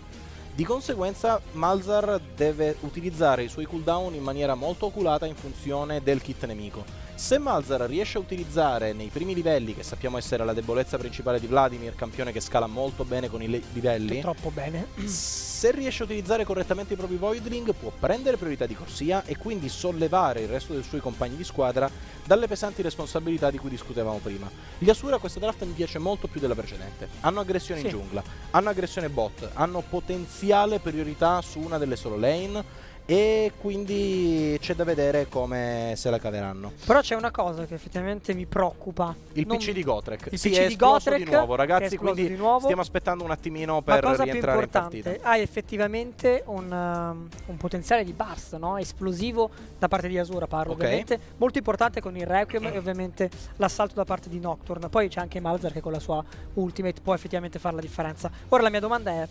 [SPEAKER 1] Di conseguenza Malzar deve utilizzare i suoi cooldown in maniera molto oculata in funzione del kit nemico. Se Malzar riesce a utilizzare nei primi livelli, che sappiamo essere la debolezza principale di Vladimir, campione che scala molto bene con i le- livelli,
[SPEAKER 2] troppo bene.
[SPEAKER 1] se riesce a utilizzare correttamente i propri Voidling può prendere priorità di corsia e quindi sollevare il resto dei suoi compagni di squadra dalle pesanti responsabilità di cui discutevamo prima. Gli Asura questa draft mi piace molto più della precedente. Hanno aggressione in
[SPEAKER 2] Sì.
[SPEAKER 1] giungla, hanno aggressione bot, hanno potenziale priorità su una delle solo lane e quindi c'è da vedere come se la caveranno.
[SPEAKER 2] Però c'è una cosa che effettivamente mi preoccupa.
[SPEAKER 1] Il
[SPEAKER 2] Non-
[SPEAKER 1] PC di Gotrek.
[SPEAKER 2] il
[SPEAKER 1] sì,
[SPEAKER 2] PC
[SPEAKER 1] è
[SPEAKER 2] di Gotrek,
[SPEAKER 1] di nuovo, ragazzi, quindi
[SPEAKER 2] di nuovo.
[SPEAKER 1] stiamo aspettando un attimino per
[SPEAKER 2] cosa più
[SPEAKER 1] rientrare in partita.
[SPEAKER 2] importante, hai effettivamente un, um, un potenziale di burst, no? esplosivo da parte di Asura, parlo
[SPEAKER 1] Ok.
[SPEAKER 2] ovviamente, molto importante con il Requiem e ovviamente l'assalto da parte di Nocturne. Poi c'è anche Malzar che con la sua ultimate può effettivamente fare la differenza. Ora la mia domanda è,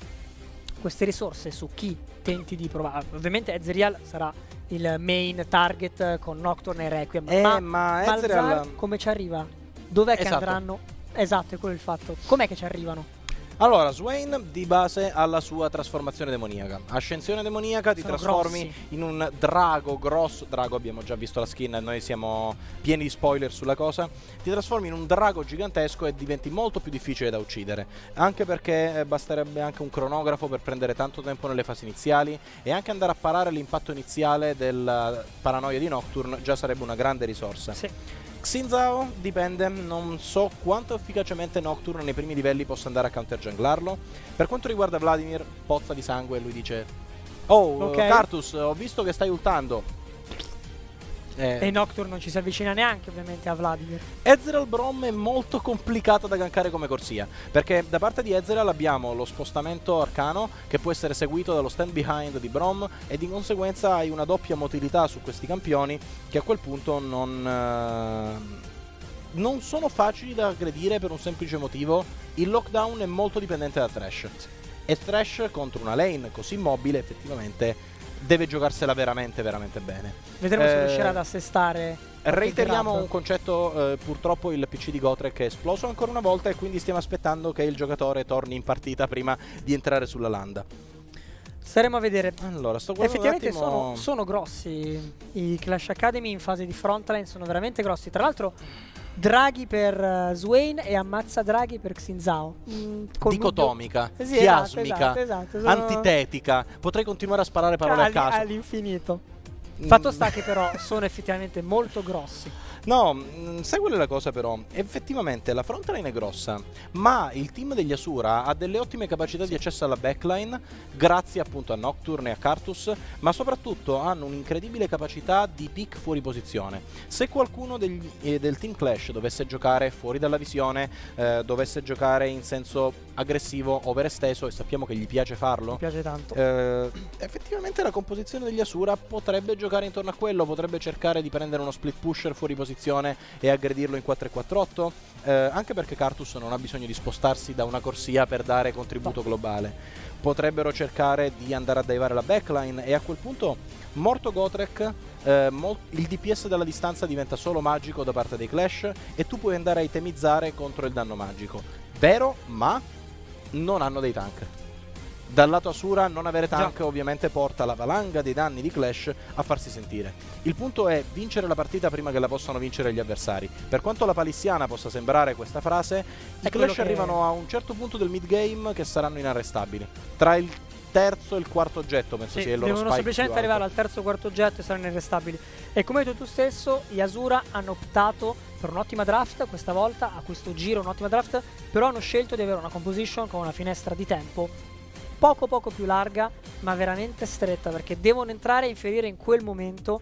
[SPEAKER 2] queste risorse su chi tenti di provare? Ovviamente Ezreal sarà il main target con Nocturne e Requiem,
[SPEAKER 1] Eh,
[SPEAKER 2] ma
[SPEAKER 1] ma Ezreal...
[SPEAKER 2] come ci arriva? Dov'è che
[SPEAKER 1] Esatto.
[SPEAKER 2] andranno? Esatto, è quello il fatto. Com'è che ci arrivano?
[SPEAKER 1] Allora, Swain di base ha la sua trasformazione demoniaca. Ascensione demoniaca ti
[SPEAKER 2] Sono
[SPEAKER 1] trasformi
[SPEAKER 2] grossi.
[SPEAKER 1] in un drago grosso. Drago, abbiamo già visto la skin, noi siamo pieni di spoiler sulla cosa. Ti trasformi in un drago gigantesco e diventi molto più difficile da uccidere. Anche perché eh, basterebbe anche un cronografo per prendere tanto tempo nelle fasi iniziali e anche andare a parare l'impatto iniziale della paranoia di Nocturne già sarebbe una grande risorsa.
[SPEAKER 2] Sì.
[SPEAKER 1] Xin dipende, non so quanto efficacemente Nocturne nei primi livelli possa andare a counter junglarlo. Per quanto riguarda Vladimir, pozza di sangue, lui dice Oh,
[SPEAKER 2] Ok.
[SPEAKER 1] Cartus, ho visto che stai ultando. Eh,
[SPEAKER 2] E Nocturne non ci si avvicina neanche ovviamente a Vladimir.
[SPEAKER 1] Ezreal Brom è molto complicato da gankare come corsia, perché da parte di Ezreal abbiamo lo spostamento arcano che può essere seguito dallo stand behind di Brom e di conseguenza hai una doppia motilità su questi campioni che a quel punto non, eh, non sono facili da aggredire per un semplice motivo, il lockdown è molto dipendente da Thresh. E Thresh contro una lane così mobile effettivamente deve giocarsela veramente veramente bene.
[SPEAKER 2] Vedremo se
[SPEAKER 1] Eh,
[SPEAKER 2] riuscirà ad assestare.
[SPEAKER 1] Reiteriamo un concetto, eh, purtroppo il PC di Gotrek è esploso ancora una volta e quindi stiamo aspettando che il giocatore torni in partita prima di entrare sulla landa.
[SPEAKER 2] Staremo a vedere.
[SPEAKER 1] Allora, sto guardando
[SPEAKER 2] Effettivamente sono, sono grossi i Clash Academy in fase di frontline, sono veramente grossi. Tra l'altro, Draghi per eh, Swain e ammazza Draghi per Xinzao. Mm, col
[SPEAKER 1] dicotomica,
[SPEAKER 2] dubbio- Sì,
[SPEAKER 1] chiasmica,
[SPEAKER 2] esatto, esatto, sono-
[SPEAKER 1] antitetica. Potrei continuare a sparare parole a
[SPEAKER 2] Alli-
[SPEAKER 1] caso.
[SPEAKER 2] all'infinito. Fatto
[SPEAKER 1] Mm.
[SPEAKER 2] sta che però sono effettivamente molto grossi.
[SPEAKER 1] No, mh, sai qual è la cosa però? Effettivamente la frontline è grossa, ma il team degli Asura ha delle ottime capacità di accesso alla backline, grazie appunto a Nocturne e a Cartus, ma soprattutto hanno un'incredibile capacità di pick fuori posizione. Se qualcuno degli- eh, del team Clash dovesse giocare fuori dalla visione, eh, dovesse giocare in senso aggressivo, overesteso, e sappiamo che gli piace farlo,
[SPEAKER 2] piace tanto.
[SPEAKER 1] eh, effettivamente la composizione degli Asura potrebbe giocare intorno a quello, potrebbe cercare di prendere uno split pusher fuori posizione e aggredirlo in 4-4-8, eh, anche perché Cartus non ha bisogno di spostarsi da una corsia per dare contributo globale. Potrebbero cercare di andare a divare la backline e a quel punto, morto Gotrek, eh, il DPS dalla distanza diventa solo magico da parte dei Clash e tu puoi andare a itemizzare contro il danno magico. Vero, ma non hanno dei tank. Dal lato Asura non avere tank ovviamente porta la valanga dei danni di Clash a farsi sentire. Il punto è vincere la partita prima che la possano vincere gli avversari. Per quanto la palissiana possa sembrare questa frase, i
[SPEAKER 2] È quello
[SPEAKER 1] Clash
[SPEAKER 2] che-
[SPEAKER 1] arrivano a un certo punto del mid game che saranno inarrestabili. Tra il terzo e il quarto oggetto penso
[SPEAKER 2] Sì,
[SPEAKER 1] sia il loro
[SPEAKER 2] devono semplicemente arrivare al terzo quarto oggetto e saranno irrestabili. E come hai detto tu stesso, gli Asura hanno optato per un'ottima draft questa volta, a questo giro un'ottima draft, però hanno scelto di avere una composition con una finestra di tempo poco poco più larga, ma veramente stretta, perché devono entrare e inferire in quel momento.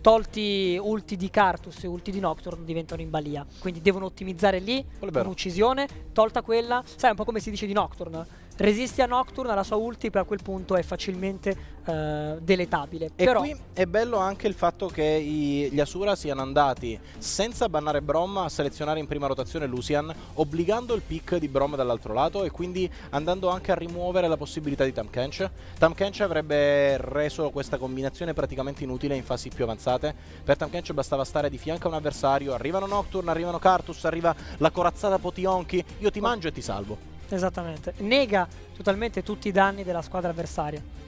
[SPEAKER 2] Tolti ulti di Cartus e ulti di Nocturne diventano in balia. Quindi devono ottimizzare lì un'uccisione. Tolta quella, sai, un po' come si dice di Nocturne. Resisti a Nocturne, alla sua ulti, a quel punto è facilmente uh, deletabile.
[SPEAKER 1] E
[SPEAKER 2] Però,
[SPEAKER 1] qui è bello anche il fatto che i, gli Asura siano andati senza bannare Brom a selezionare in prima rotazione Lucian, obbligando il pick di Brom dall'altro lato e quindi andando anche a rimuovere la possibilità di Tamkench. Tamkench avrebbe reso questa combinazione praticamente inutile in fasi più avanzate. Per Tamkench bastava stare di fianco a un avversario, arrivano Nocturne, arrivano Cartus, arriva la corazzata Potionchi, io ti mangio e ti salvo.
[SPEAKER 2] Esattamente, nega totalmente tutti i danni della squadra avversaria.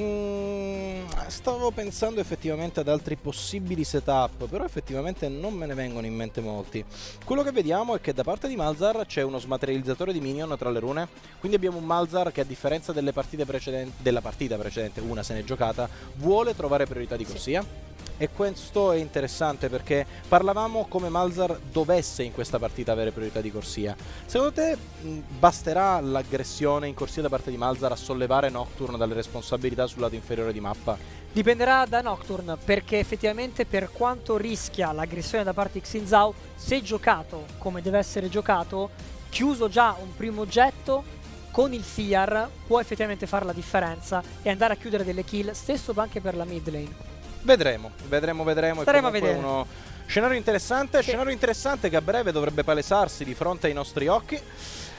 [SPEAKER 1] Mm, stavo pensando effettivamente ad altri possibili setup, però effettivamente non me ne vengono in mente molti. Quello che vediamo è che da parte di Malzar c'è uno smaterializzatore di minion tra le rune, quindi abbiamo un Malzar che a differenza delle partite precedenti, della partita precedente, una se n'è giocata, vuole trovare priorità di corsia. Sì e questo è interessante perché parlavamo come Malzar dovesse in questa partita avere priorità di corsia. Secondo te mh, basterà l'aggressione in corsia da parte di Malzar a sollevare Nocturne dalle responsabilità sul lato inferiore di mappa?
[SPEAKER 2] Dipenderà da Nocturne perché effettivamente per quanto rischia l'aggressione da parte di Xinzao, se giocato come deve essere giocato, chiuso già un primo oggetto, con il Fiar può effettivamente fare la differenza e andare a chiudere delle kill, stesso anche per la mid lane.
[SPEAKER 1] Vedremo, vedremo, vedremo.
[SPEAKER 2] Staremo a vedere.
[SPEAKER 1] Uno scenario interessante, sì. scenario interessante che a breve dovrebbe palesarsi di fronte ai nostri occhi.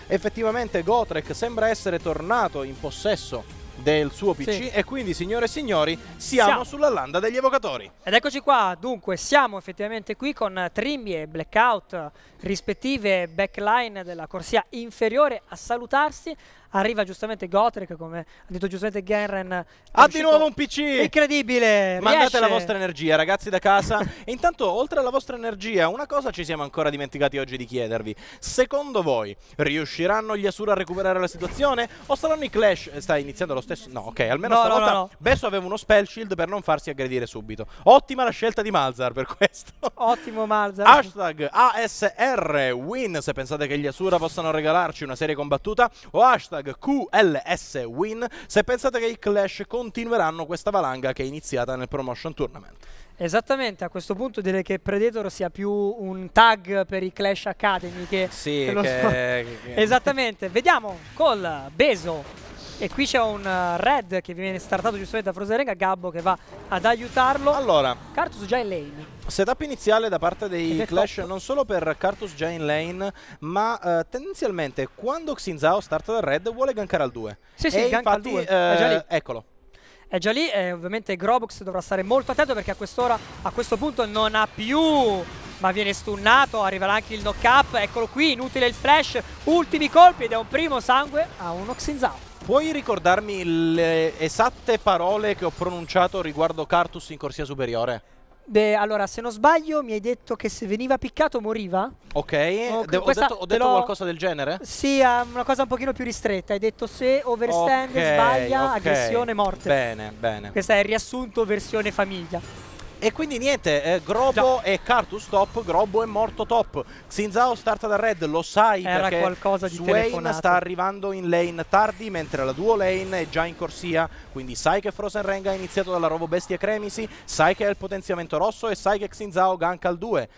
[SPEAKER 1] Effettivamente Gotrek sembra essere tornato in possesso del suo PC sì. e quindi signore e signori siamo, siamo, sulla landa degli evocatori
[SPEAKER 2] ed eccoci qua dunque siamo effettivamente qui con Trimby e Blackout rispettive backline della corsia inferiore a salutarsi arriva giustamente Gotrek, come ha detto giustamente Genren.
[SPEAKER 1] Ha di nuovo un PC!
[SPEAKER 2] Incredibile!
[SPEAKER 1] Mandate riesce. la vostra energia, ragazzi da casa. e intanto, oltre alla vostra energia, una cosa ci siamo ancora dimenticati oggi di chiedervi. Secondo voi, riusciranno gli Asura a recuperare la situazione? O saranno i Clash? Eh, sta iniziando lo stesso? No, ok, almeno
[SPEAKER 2] no,
[SPEAKER 1] stavolta
[SPEAKER 2] no, no.
[SPEAKER 1] Besso aveva uno spell shield per non farsi aggredire subito. Ottima la scelta di Malzar per questo.
[SPEAKER 2] Ottimo Malzar.
[SPEAKER 1] Hashtag ASR win se pensate che gli Asura possano regalarci una serie combattuta. O hashtag hashtag QLS Win se pensate che i Clash continueranno questa valanga che è iniziata nel Promotion Tournament.
[SPEAKER 2] Esattamente, a questo punto direi che Predator sia più un tag per i Clash Academy che...
[SPEAKER 1] Sì, che, che...
[SPEAKER 2] Esattamente, vediamo col Beso e qui c'è un red che viene startato giustamente da Froserenga, Gabbo che va ad aiutarlo.
[SPEAKER 1] Allora,
[SPEAKER 2] Cartus già in lane.
[SPEAKER 1] Setup iniziale da parte dei Clash non solo per Cartus già in lane, ma uh, tendenzialmente quando Xinzao starta dal red vuole gankare al 2.
[SPEAKER 2] Sì, sì, ganka
[SPEAKER 1] infatti,
[SPEAKER 2] al 2. Uh, È già lì.
[SPEAKER 1] Eh, eccolo.
[SPEAKER 2] È già lì e ovviamente Grobox dovrà stare molto attento perché a quest'ora, a questo punto non ha più ma viene stunnato, arriverà anche il knock up, eccolo qui, inutile il flash, ultimi colpi ed è un primo sangue a uno Xinzao.
[SPEAKER 1] Puoi ricordarmi le esatte parole che ho pronunciato riguardo Cartus in corsia superiore?
[SPEAKER 2] Beh, allora, se non sbaglio, mi hai detto che se veniva piccato moriva.
[SPEAKER 1] Ok, ho, ho detto, ho detto qualcosa del genere?
[SPEAKER 2] Sì, una cosa un pochino più ristretta. Hai detto se overstand okay, sbaglia, okay. aggressione, morte.
[SPEAKER 1] Bene, bene.
[SPEAKER 2] Questo è il riassunto versione famiglia.
[SPEAKER 1] E quindi niente, eh, Grobo e Cartus top, Grobo è morto top. Xinzao starta da red, lo sai
[SPEAKER 2] Era
[SPEAKER 1] perché
[SPEAKER 2] qualcosa di
[SPEAKER 1] Swain sta arrivando in lane tardi mentre la duo lane è già in corsia, quindi sai che Frozen Renga ha iniziato dalla Robo Bestia Cremisi, sai che è il potenziamento rosso e sai che Xinzao ganka al 2.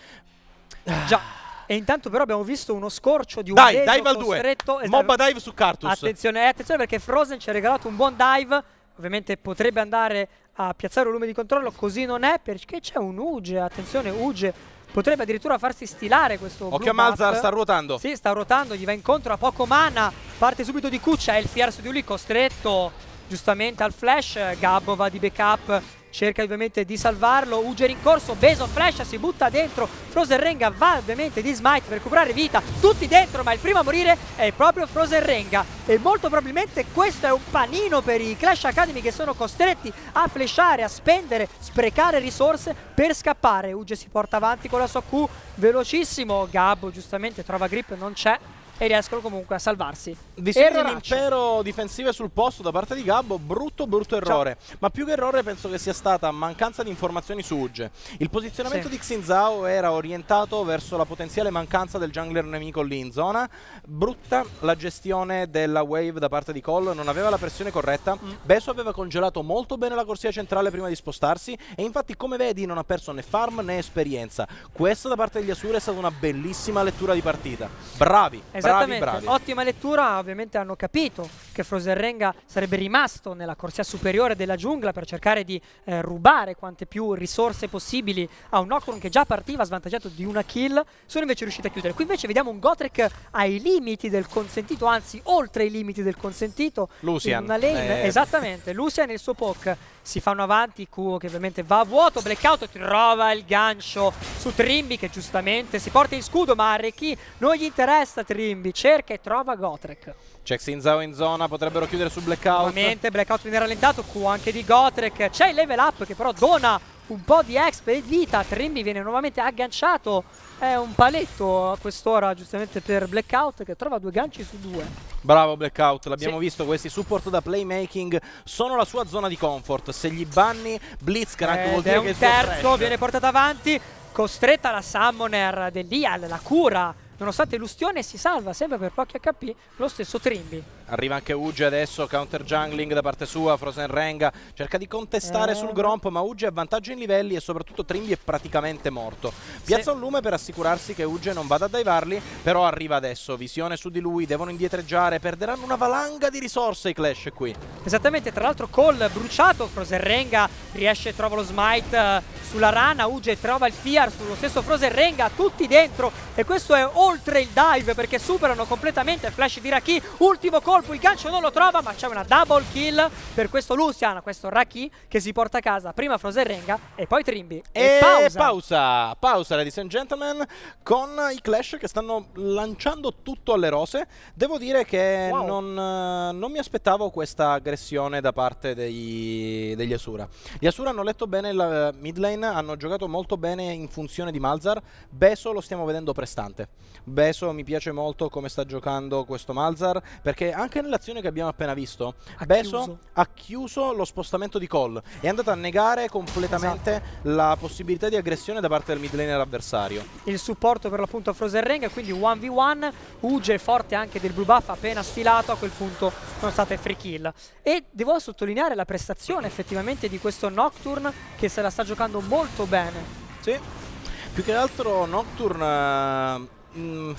[SPEAKER 2] Già. E intanto però abbiamo visto uno scorcio di un
[SPEAKER 1] Dai, dive al 2. Mobba dive su Cartus.
[SPEAKER 2] Attenzione, eh, attenzione perché Frozen ci ha regalato un buon dive. Ovviamente potrebbe andare a piazzare un lume di controllo, così non è perché c'è un Uge, attenzione Uge potrebbe addirittura farsi stilare questo
[SPEAKER 1] Occhio a Malzar, sta ruotando.
[SPEAKER 2] Sì, sta ruotando, gli va incontro a poco mana, parte subito di Cuccia, è il Fierce di lui costretto giustamente al flash, Gabbo va di backup cerca ovviamente di salvarlo, Uger in corso, Beso flash, si butta dentro, Frozen Renga va ovviamente di smite per recuperare vita, tutti dentro ma il primo a morire è proprio Frozen Renga. E molto probabilmente questo è un panino per i Clash Academy che sono costretti a flashare, a spendere, sprecare risorse per scappare, Uger si porta avanti con la sua Q velocissimo, Gabbo giustamente trova grip, non c'è e riescono comunque a salvarsi.
[SPEAKER 1] Disegni l'impero difensivo sul posto da parte di Gabbo, brutto brutto errore. Ciao. Ma più che errore penso che sia stata mancanza di informazioni su Uge. Il posizionamento sì. di Xinzao era orientato verso la potenziale mancanza del jungler nemico lì in zona. Brutta la gestione della wave da parte di Cole, non aveva la pressione corretta. Mm. Beso aveva congelato molto bene la corsia centrale prima di spostarsi e infatti come vedi non ha perso né farm né esperienza. Questa da parte degli Asura è stata una bellissima lettura di partita. Bravi!
[SPEAKER 2] Esatto
[SPEAKER 1] bravi, bravi.
[SPEAKER 2] Ottima lettura, ovviamente hanno capito che Frozen Renga sarebbe rimasto nella corsia superiore della giungla per cercare di eh, rubare quante più risorse possibili a un Nocturne che già partiva svantaggiato di una kill, sono invece riusciti a chiudere. Qui invece vediamo un Gotrek ai limiti del consentito, anzi oltre i limiti del consentito.
[SPEAKER 1] Lucian.
[SPEAKER 2] Una lane,
[SPEAKER 1] eh.
[SPEAKER 2] esattamente, Lucian e il suo poke si fanno avanti, Kuo che ovviamente va a vuoto, Blackout trova il gancio su Trimby che giustamente si porta in scudo, ma a Reki non gli interessa Trimby, cerca e trova Gotrek.
[SPEAKER 1] Check Sinzao in zona, potrebbero chiudere su Blackout.
[SPEAKER 2] Ovviamente Blackout viene rallentato, Q anche di Gotrek, c'è il level up che però dona un po' di exp e vita, Trimby viene nuovamente agganciato, è un paletto a quest'ora giustamente per Blackout che trova due ganci su due.
[SPEAKER 1] Bravo Blackout, l'abbiamo
[SPEAKER 2] Sì.
[SPEAKER 1] visto, questi support da playmaking sono la sua zona di comfort, se gli banni Blitzcrank vuol
[SPEAKER 2] Ed
[SPEAKER 1] dire
[SPEAKER 2] è
[SPEAKER 1] che il
[SPEAKER 2] terzo, viene portato avanti, costretta la summoner dell'Ial, la cura. Nonostante l'ustione si salva sempre per pochi HP lo stesso Trimby.
[SPEAKER 1] Arriva anche Uge adesso, counter jungling da parte sua, Frozen Renga cerca di contestare
[SPEAKER 2] Eh.
[SPEAKER 1] sul Gromp, ma Uge ha vantaggio in livelli e soprattutto Trimby è praticamente morto. Piazza un lume per assicurarsi che Uge non vada a divarli, però arriva adesso, visione su di lui, devono indietreggiare, perderanno una valanga di risorse i Clash qui.
[SPEAKER 2] Esattamente, tra l'altro Cole bruciato, Frozen Renga riesce trova lo smite eh, sulla rana, Uge trova il Fiar sullo stesso Frozen Renga, tutti dentro e questo è oltre il dive perché superano completamente il flash di Raki, ultimo colpo, il gancio non lo trova ma c'è una double kill per questo Lucian, questo Raki che si porta a casa prima Frozen Renga e poi Trimby.
[SPEAKER 1] E,
[SPEAKER 2] pausa.
[SPEAKER 1] pausa, pausa, ladies and gentlemen, con i Clash che stanno lanciando tutto alle rose. Devo dire che
[SPEAKER 2] Wow.
[SPEAKER 1] non, eh, non mi aspettavo questa aggressione da parte dei- degli Asura. Gli Asura hanno letto bene la mid lane, hanno giocato molto bene in funzione di Malzar. Beso lo stiamo vedendo prestante. Beso mi piace molto come sta giocando questo Malzar, perché anche nell'azione che abbiamo appena visto,
[SPEAKER 2] Ha
[SPEAKER 1] Beso
[SPEAKER 2] chiuso.
[SPEAKER 1] ha chiuso lo spostamento di Cole. È andato a negare completamente la possibilità di aggressione da parte del mid laner avversario.
[SPEAKER 2] il supporto per l'appunto a Frozen Renga, quindi 1v1, Uge forte anche del blue buff appena stilato, a quel punto sono state free kill. E devo sottolineare la prestazione effettivamente di questo Nocturne che se la sta giocando molto bene.
[SPEAKER 1] Sì. Più che altro Nocturne. eh, mm,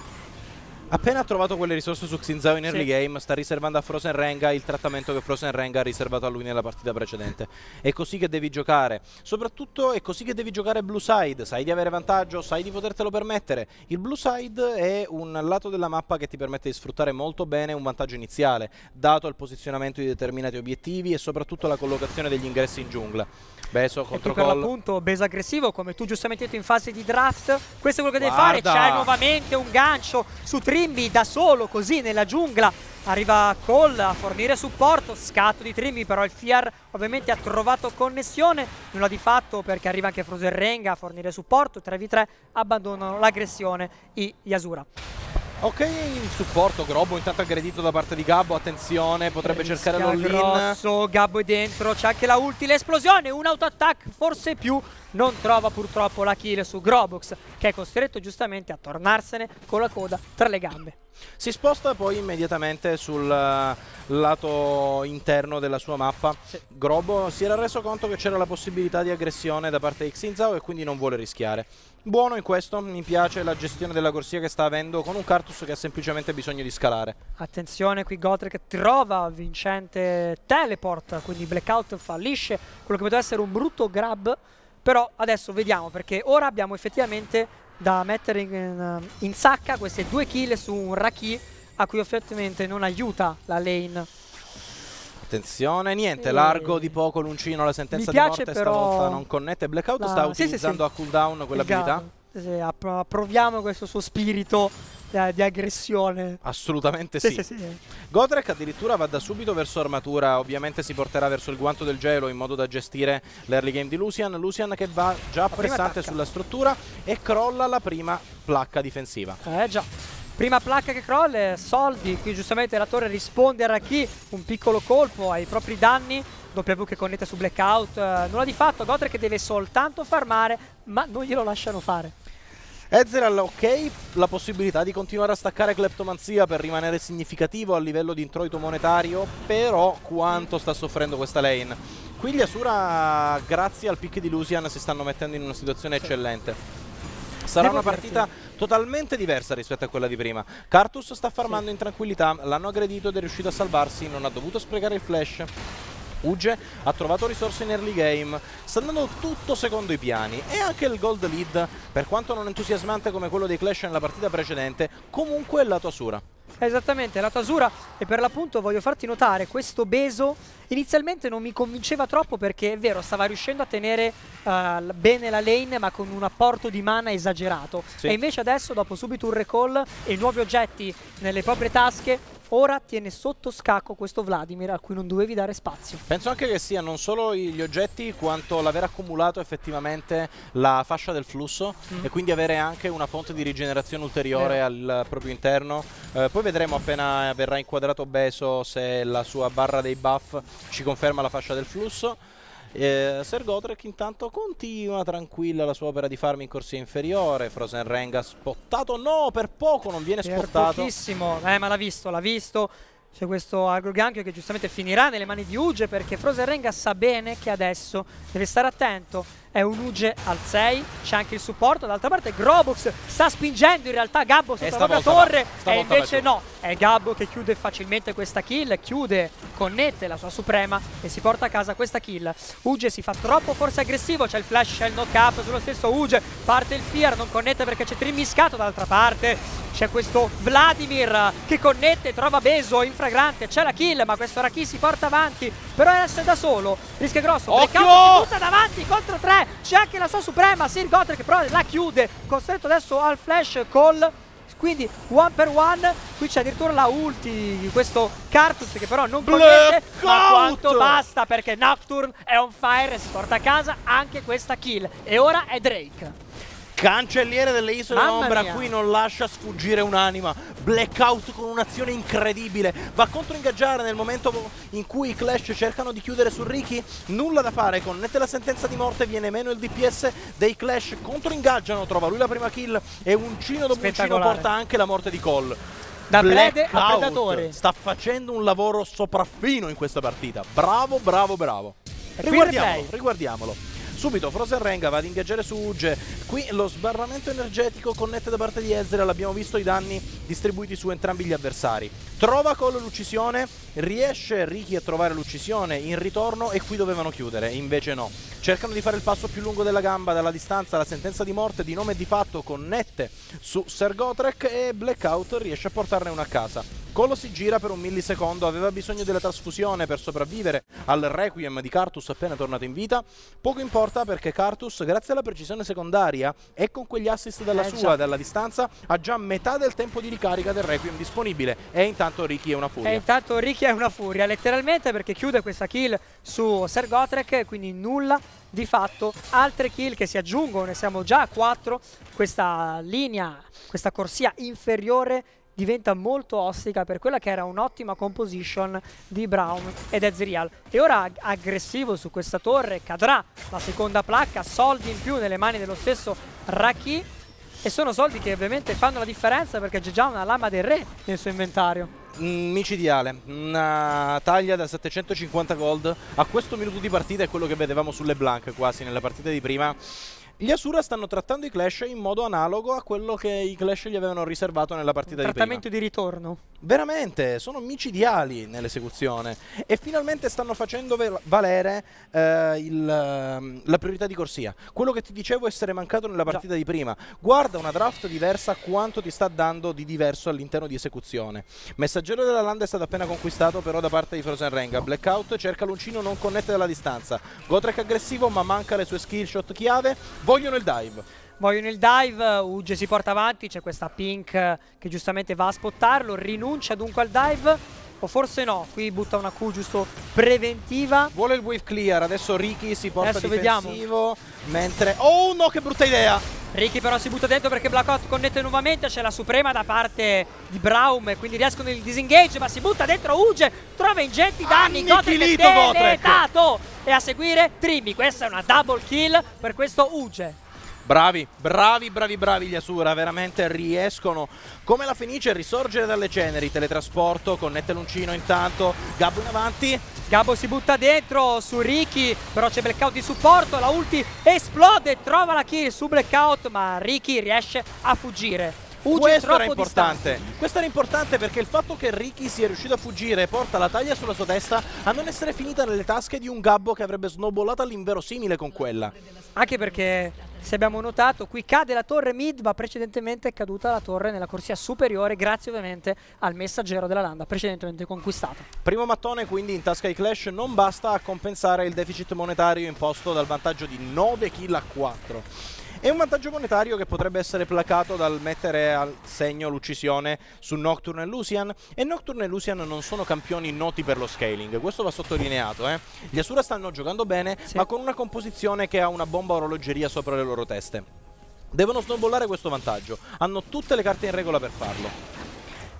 [SPEAKER 1] appena ha trovato quelle risorse su Xinzao in early
[SPEAKER 2] Sì.
[SPEAKER 1] game, sta riservando a Frozen Renga il trattamento che Frozen Renga ha riservato a lui nella partita precedente. È così che devi giocare. Soprattutto è così che devi giocare Blue Side. Sai di avere vantaggio, sai di potertelo permettere. Il Blue Side è un lato della mappa che ti permette di sfruttare molto bene un vantaggio iniziale, dato il posizionamento di determinati obiettivi e soprattutto la collocazione degli ingressi in giungla. Beso contro
[SPEAKER 2] per
[SPEAKER 1] Cole.
[SPEAKER 2] l'appunto Besa aggressivo, come tu giustamente hai detto in fase di draft. Questo è quello che
[SPEAKER 1] Guarda!
[SPEAKER 2] fare. C'è nuovamente un gancio su Trimby da solo, così nella giungla. Arriva Cole a fornire supporto, scatto di Trimby, però il Fiar ovviamente ha trovato connessione, nulla di fatto perché arriva anche Frozen Renga a fornire supporto, 3v3 abbandonano l'aggressione i Yasura.
[SPEAKER 1] Ok, in supporto Grobo intanto aggredito da parte di Gabbo, attenzione, potrebbe cercare
[SPEAKER 2] Rischia
[SPEAKER 1] l'all-in.
[SPEAKER 2] Gabbo è dentro, c'è anche la ulti, l'esplosione, un auto-attack, forse più, non trova purtroppo la kill su Grobox, che è costretto giustamente a tornarsene con la coda tra le gambe.
[SPEAKER 1] Si sposta poi immediatamente sul eh, lato interno della sua mappa.
[SPEAKER 2] Sì.
[SPEAKER 1] Grobo si era reso conto che c'era la possibilità di aggressione da parte di Xinzao e quindi non vuole rischiare. Buono in questo, mi piace la gestione della corsia che sta avendo con un Cartus che ha semplicemente bisogno di scalare.
[SPEAKER 2] Attenzione qui Gotrek trova vincente teleport, quindi Blackout fallisce quello che poteva essere un brutto grab, però adesso vediamo perché ora abbiamo effettivamente da mettere in, in sacca queste due kill su un Raki a cui effettivamente non aiuta la lane.
[SPEAKER 1] Attenzione, niente,
[SPEAKER 2] Sì.
[SPEAKER 1] largo di poco l'uncino, la sentenza di morte
[SPEAKER 2] però
[SPEAKER 1] stavolta non connette. Blackout
[SPEAKER 2] la-
[SPEAKER 1] sta
[SPEAKER 2] sì, sì,
[SPEAKER 1] utilizzando
[SPEAKER 2] sì.
[SPEAKER 1] a cooldown quell'abilità.
[SPEAKER 2] Esatto. Sì, sì, appro- approviamo questo suo spirito di aggressione.
[SPEAKER 1] Assolutamente
[SPEAKER 2] Sì,
[SPEAKER 1] sì.
[SPEAKER 2] sì, sì.
[SPEAKER 1] Godrek addirittura va da subito verso armatura, ovviamente si porterà verso il guanto del gelo in modo da gestire l'early game di Lucian. Lucian che va già pressante sulla struttura e crolla la prima placca difensiva.
[SPEAKER 2] Eh già. Prima placca che crolla, eh, soldi. Qui giustamente la torre risponde a Raki. Un piccolo colpo ai propri danni. W che connette su Blackout. eh, nulla di fatto. Gotrek che deve soltanto farmare, ma non glielo lasciano fare.
[SPEAKER 1] Ezreal, ok, la possibilità di continuare a staccare Kleptomanzia per rimanere significativo a livello di introito monetario, però quanto sta soffrendo questa lane. Qui gli Asura, grazie al pick di Lucian, si stanno mettendo in una situazione eccellente. Sarà
[SPEAKER 2] Devo
[SPEAKER 1] una partita totalmente diversa rispetto a quella di prima. Cartus sta farmando sì. in tranquillità, l'hanno aggredito ed è riuscito a salvarsi, non ha dovuto sprecare il flash. Uge ha trovato risorse in early game, sta andando tutto secondo i piani e anche il gold lead, per quanto non entusiasmante come quello dei Clash nella partita precedente, comunque è la tua sura.
[SPEAKER 2] Esattamente, la Tasura e per l'appunto voglio farti notare questo Beso inizialmente non mi convinceva troppo perché è vero stava riuscendo a tenere uh, bene la lane ma con un apporto di mana esagerato sì. e invece adesso dopo subito un recall e nuovi oggetti nelle proprie tasche Ora tiene sotto scacco questo Vladimir a cui non dovevi dare spazio.
[SPEAKER 1] Penso anche che sia non solo gli oggetti quanto l'aver accumulato effettivamente la fascia del flusso mm. e quindi avere anche una fonte di rigenerazione ulteriore eh. al proprio interno. Eh, poi vedremo appena verrà inquadrato Beso se la sua barra dei buff ci conferma la fascia del flusso. Eh, Ser Gotrek intanto continua tranquilla la sua opera di farm in corsia inferiore. Frozen Renga spottato, no, per poco non viene per spottato.
[SPEAKER 2] pochissimo, eh, ma l'ha visto, l'ha visto. C'è questo Agroganchio che giustamente finirà nelle mani di Uge perché Frozen Renga sa bene che adesso deve stare attento è un Uge al 6, c'è anche il supporto, d'altra parte Grobux sta spingendo in realtà Gabbo sopra la torre va, e invece no, è Gabbo che chiude facilmente questa kill, chiude, connette la sua suprema e si porta a casa questa kill. Uge si fa troppo forse aggressivo, c'è il flash, c'è il knock up sullo stesso Uge, parte il fear, non connette perché c'è Trimmiscato dall'altra parte. C'è questo Vladimir che connette, trova Beso in fragrante, c'è la kill ma questo Raki si porta avanti, però essere da solo, rischia grosso,
[SPEAKER 1] Occhio!
[SPEAKER 2] butta davanti contro 3 c'è anche la sua suprema Sir Gotrek però la chiude costretto adesso al flash call. Quindi one per one. Qui c'è addirittura la ulti di questo Cartus che però non connette ma quanto basta perché Nocturne è on fire e si porta a casa anche questa kill. E ora è Drake
[SPEAKER 1] Cancelliere delle isole d'ombra qui non lascia sfuggire un'anima. Blackout con un'azione incredibile. Va a controingaggiare nel momento in cui i Clash cercano di chiudere su Ricky. Nulla da fare. Connette la sentenza di morte. Viene meno il DPS dei Clash. Controingaggiano. Trova lui la prima kill. E uncino dopo uncino porta anche la morte di Cole.
[SPEAKER 2] Da prede a predatore.
[SPEAKER 1] Sta facendo un lavoro sopraffino in questa partita. Bravo, bravo, bravo. Riguardiamolo, riguardiamolo. Subito Frozen Renga va ad ingaggiare su Uge. Qui lo sbarramento energetico connette da parte di Ezreal. Abbiamo visto i danni distribuiti su entrambi gli avversari. Trova Cole l'uccisione. Riesce Ricky a trovare l'uccisione in ritorno e qui dovevano chiudere. Invece no. Cercano di fare il passo più lungo della gamba dalla distanza. La sentenza di morte di nome e di fatto connette su Ser Gotrek e Blackout riesce a portarne una a casa. Colo si gira per un millisecondo, aveva bisogno della trasfusione per sopravvivere al Requiem di Cartus appena tornato in vita. Poco importa perché Cartus, grazie alla precisione secondaria e con quegli assist dalla eh, sua e dalla distanza, ha già metà del tempo di ricarica del Requiem disponibile. E intanto Ricky è una furia.
[SPEAKER 2] E intanto Ricky è una furia, letteralmente perché chiude questa kill su Ser Gotrek, quindi nulla di fatto altre kill che si aggiungono, ne siamo già a 4, questa linea, questa corsia inferiore diventa molto ostica per quella che era un'ottima composition di Brown ed Ezreal. E ora aggressivo su questa torre cadrà la seconda placca, soldi in più nelle mani dello stesso Raki e sono soldi che ovviamente fanno la differenza perché c'è già una lama del re nel suo inventario.
[SPEAKER 1] Mm, micidiale, una taglia da 750 gold a questo minuto di partita è quello che vedevamo sulle Blanc quasi nella partita di prima gli Asura stanno trattando i Clash in modo analogo a quello che i Clash gli avevano riservato nella partita di prima.
[SPEAKER 2] Trattamento di ritorno.
[SPEAKER 1] Veramente, sono micidiali nell'esecuzione e finalmente stanno facendo valere eh, il, ehm, la priorità di corsia. Quello che ti dicevo essere mancato nella partita Già. di prima. Guarda una draft diversa quanto ti sta dando di diverso all'interno di esecuzione. Messaggero della Landa è stato appena conquistato però da parte di Frozen Renga. Blackout cerca l'uncino, non connette dalla distanza. Gotrek aggressivo ma manca le sue skill shot chiave Vogliono il dive.
[SPEAKER 2] Vogliono il dive, Uge si porta avanti, c'è questa Pink che giustamente va a spottarlo, rinuncia dunque al dive, o forse no, qui butta una Q giusto preventiva.
[SPEAKER 1] Vuole il wave clear, adesso Ricky si porta adesso difensivo, vediamo. mentre... Oh no, che brutta idea!
[SPEAKER 2] Ricky però si butta dentro perché Blackout connette nuovamente, c'è la suprema da parte di Braum, quindi riescono il disengage, ma si butta dentro Uge, trova ingenti danni, Gotrek è deletato! E a seguire Trimmy, questa è una double kill per questo Uge.
[SPEAKER 1] Bravi, bravi, bravi, bravi gli Asura, veramente riescono. Come la Fenice a risorgere dalle ceneri, teletrasporto, connette l'uncino intanto, Gabbo in avanti,
[SPEAKER 2] Gabbo si butta dentro su Ricky, però c'è Blackout di supporto, la ulti esplode, trova la kill su Blackout, ma Ricky riesce a fuggire.
[SPEAKER 1] Fugge Questo era importante. Distante. Questo era importante perché il fatto che Ricky sia riuscito a fuggire porta la taglia sulla sua testa a non essere finita nelle tasche di un Gabbo che avrebbe snowballato all'inverosimile con quella.
[SPEAKER 2] Anche perché se abbiamo notato qui cade la torre mid ma precedentemente è caduta la torre nella corsia superiore grazie ovviamente al messaggero della landa precedentemente conquistato.
[SPEAKER 1] Primo mattone quindi in tasca ai Clash non basta a compensare il deficit monetario imposto dal vantaggio di 9 kill a 4. È un vantaggio monetario che potrebbe essere placato dal mettere al segno l'uccisione su Nocturne e Lucian e Nocturne e Lucian non sono campioni noti per lo scaling, questo va sottolineato. Eh? Gli Asura stanno giocando bene sì. ma con una composizione che ha una bomba orologeria sopra le loro teste. Devono snowballare questo vantaggio, hanno tutte le carte in regola per farlo.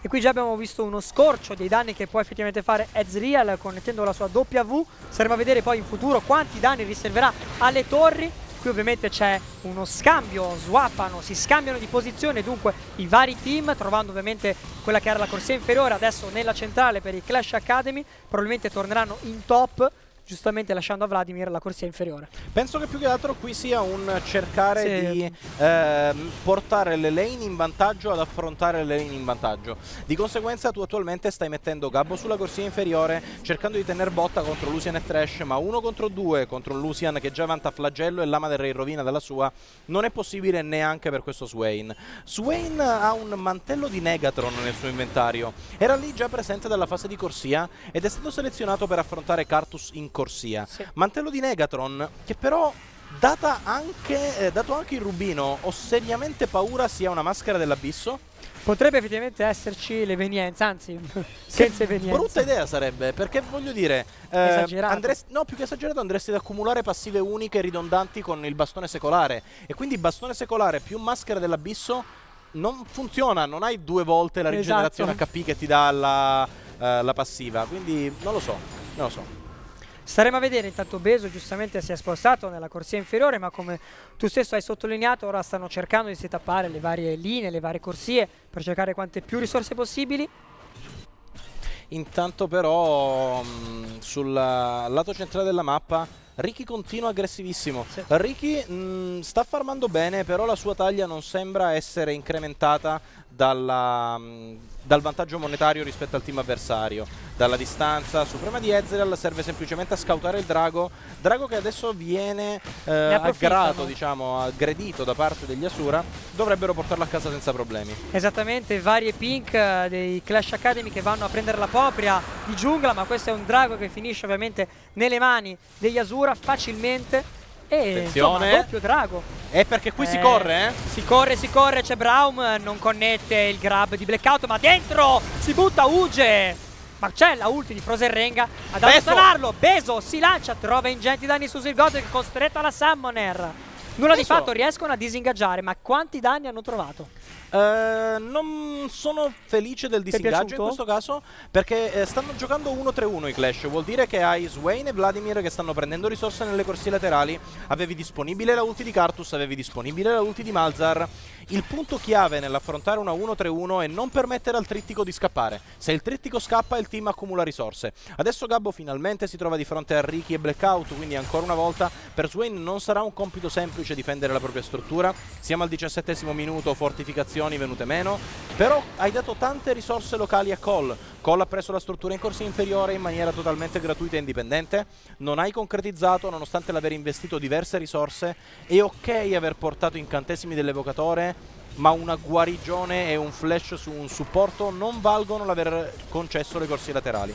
[SPEAKER 2] E qui già abbiamo visto uno scorcio dei danni che può effettivamente fare Ezreal connettendo la sua W. Saremo a vedere poi in futuro quanti danni riserverà alle torri qui ovviamente c'è uno scambio, swappano, si scambiano di posizione dunque i vari team trovando ovviamente quella che era la corsia inferiore adesso nella centrale per i Clash Academy probabilmente torneranno in top giustamente lasciando a Vladimir la corsia inferiore.
[SPEAKER 1] Penso che più che altro qui sia un cercare sì. di eh, portare le lane in vantaggio ad affrontare le lane in vantaggio. Di conseguenza tu attualmente stai mettendo Gabbo sulla corsia inferiore cercando di tenere botta contro Lucian e Trash, ma uno contro due contro Lucian che già vanta flagello e Lama del Re rovina dalla sua non è possibile neanche per questo Swain. Swain ha un mantello di Negatron nel suo inventario. Era lì già presente dalla fase di corsia ed è stato selezionato per affrontare Cartus in corsia. Sì. Mantello di Negatron, che però data anche, eh, dato anche il rubino, ho seriamente paura sia una maschera dell'abisso.
[SPEAKER 2] Potrebbe effettivamente esserci l'evenienza, anzi, senza evenienza.
[SPEAKER 1] Brutta idea sarebbe, perché voglio dire...
[SPEAKER 2] Eh,
[SPEAKER 1] andresti, no, più che esagerato andresti ad accumulare passive uniche ridondanti con il bastone secolare. E quindi bastone secolare più maschera dell'abisso non funziona, non hai due volte la rigenerazione esatto. HP che ti dà la, uh, la passiva. Quindi non lo so, non lo so.
[SPEAKER 2] Staremo a vedere, intanto Beso giustamente si è spostato nella corsia inferiore, ma come tu stesso hai sottolineato, ora stanno cercando di setappare le varie linee, le varie corsie, per cercare quante più risorse possibili.
[SPEAKER 1] Intanto però mh, sul lato centrale della mappa Ricky continua aggressivissimo. Sì. Ricky mh, sta farmando bene, però la sua taglia non sembra essere incrementata dalla, dal vantaggio monetario rispetto al team avversario. Dalla distanza suprema di Ezreal serve semplicemente a scoutare il drago. Drago che adesso viene eh, aggrato, diciamo, aggredito da parte degli Asura. Dovrebbero portarlo a casa senza problemi.
[SPEAKER 2] Esattamente, varie pink uh, dei Clash Academy che vanno a prendere la propria di giungla, ma questo è un drago che finisce ovviamente nelle mani degli Asura facilmente. E Attenzione. insomma, doppio drago.
[SPEAKER 1] È perché qui eh, si corre, eh?
[SPEAKER 2] Si corre, si corre, c'è Braum, non connette il grab di Blackout, ma dentro si butta Uge. Ma c'è la ulti di Frozen Renga ad allontanarlo. Beso si lancia, trova ingenti danni su è costretto alla Summoner. Nulla Beso. di fatto, riescono a disingaggiare, ma quanti danni hanno trovato?
[SPEAKER 1] Uh, non sono felice del disingaggio in questo caso perché eh, stanno giocando 1-3-1 i Clash vuol dire che hai Swain e Vladimir che stanno prendendo risorse nelle corsie laterali avevi disponibile la ulti di Cartus avevi disponibile la ulti di Malzar il punto chiave nell'affrontare una 1-3-1 è non permettere al trittico di scappare. Se il trittico scappa il team accumula risorse. Adesso Gabbo finalmente si trova di fronte a Ricky e Blackout, quindi ancora una volta per Swain non sarà un compito semplice difendere la propria struttura. Siamo al diciassettesimo minuto, fortificazioni venute meno, però hai dato tante risorse locali a Cole. Cole ha preso la struttura in corsia inferiore in maniera totalmente gratuita e indipendente, non hai concretizzato nonostante l'aver investito diverse risorse, è ok aver portato incantesimi dell'evocatore, ma una guarigione e un flash su un supporto non valgono l'aver concesso le corsie laterali.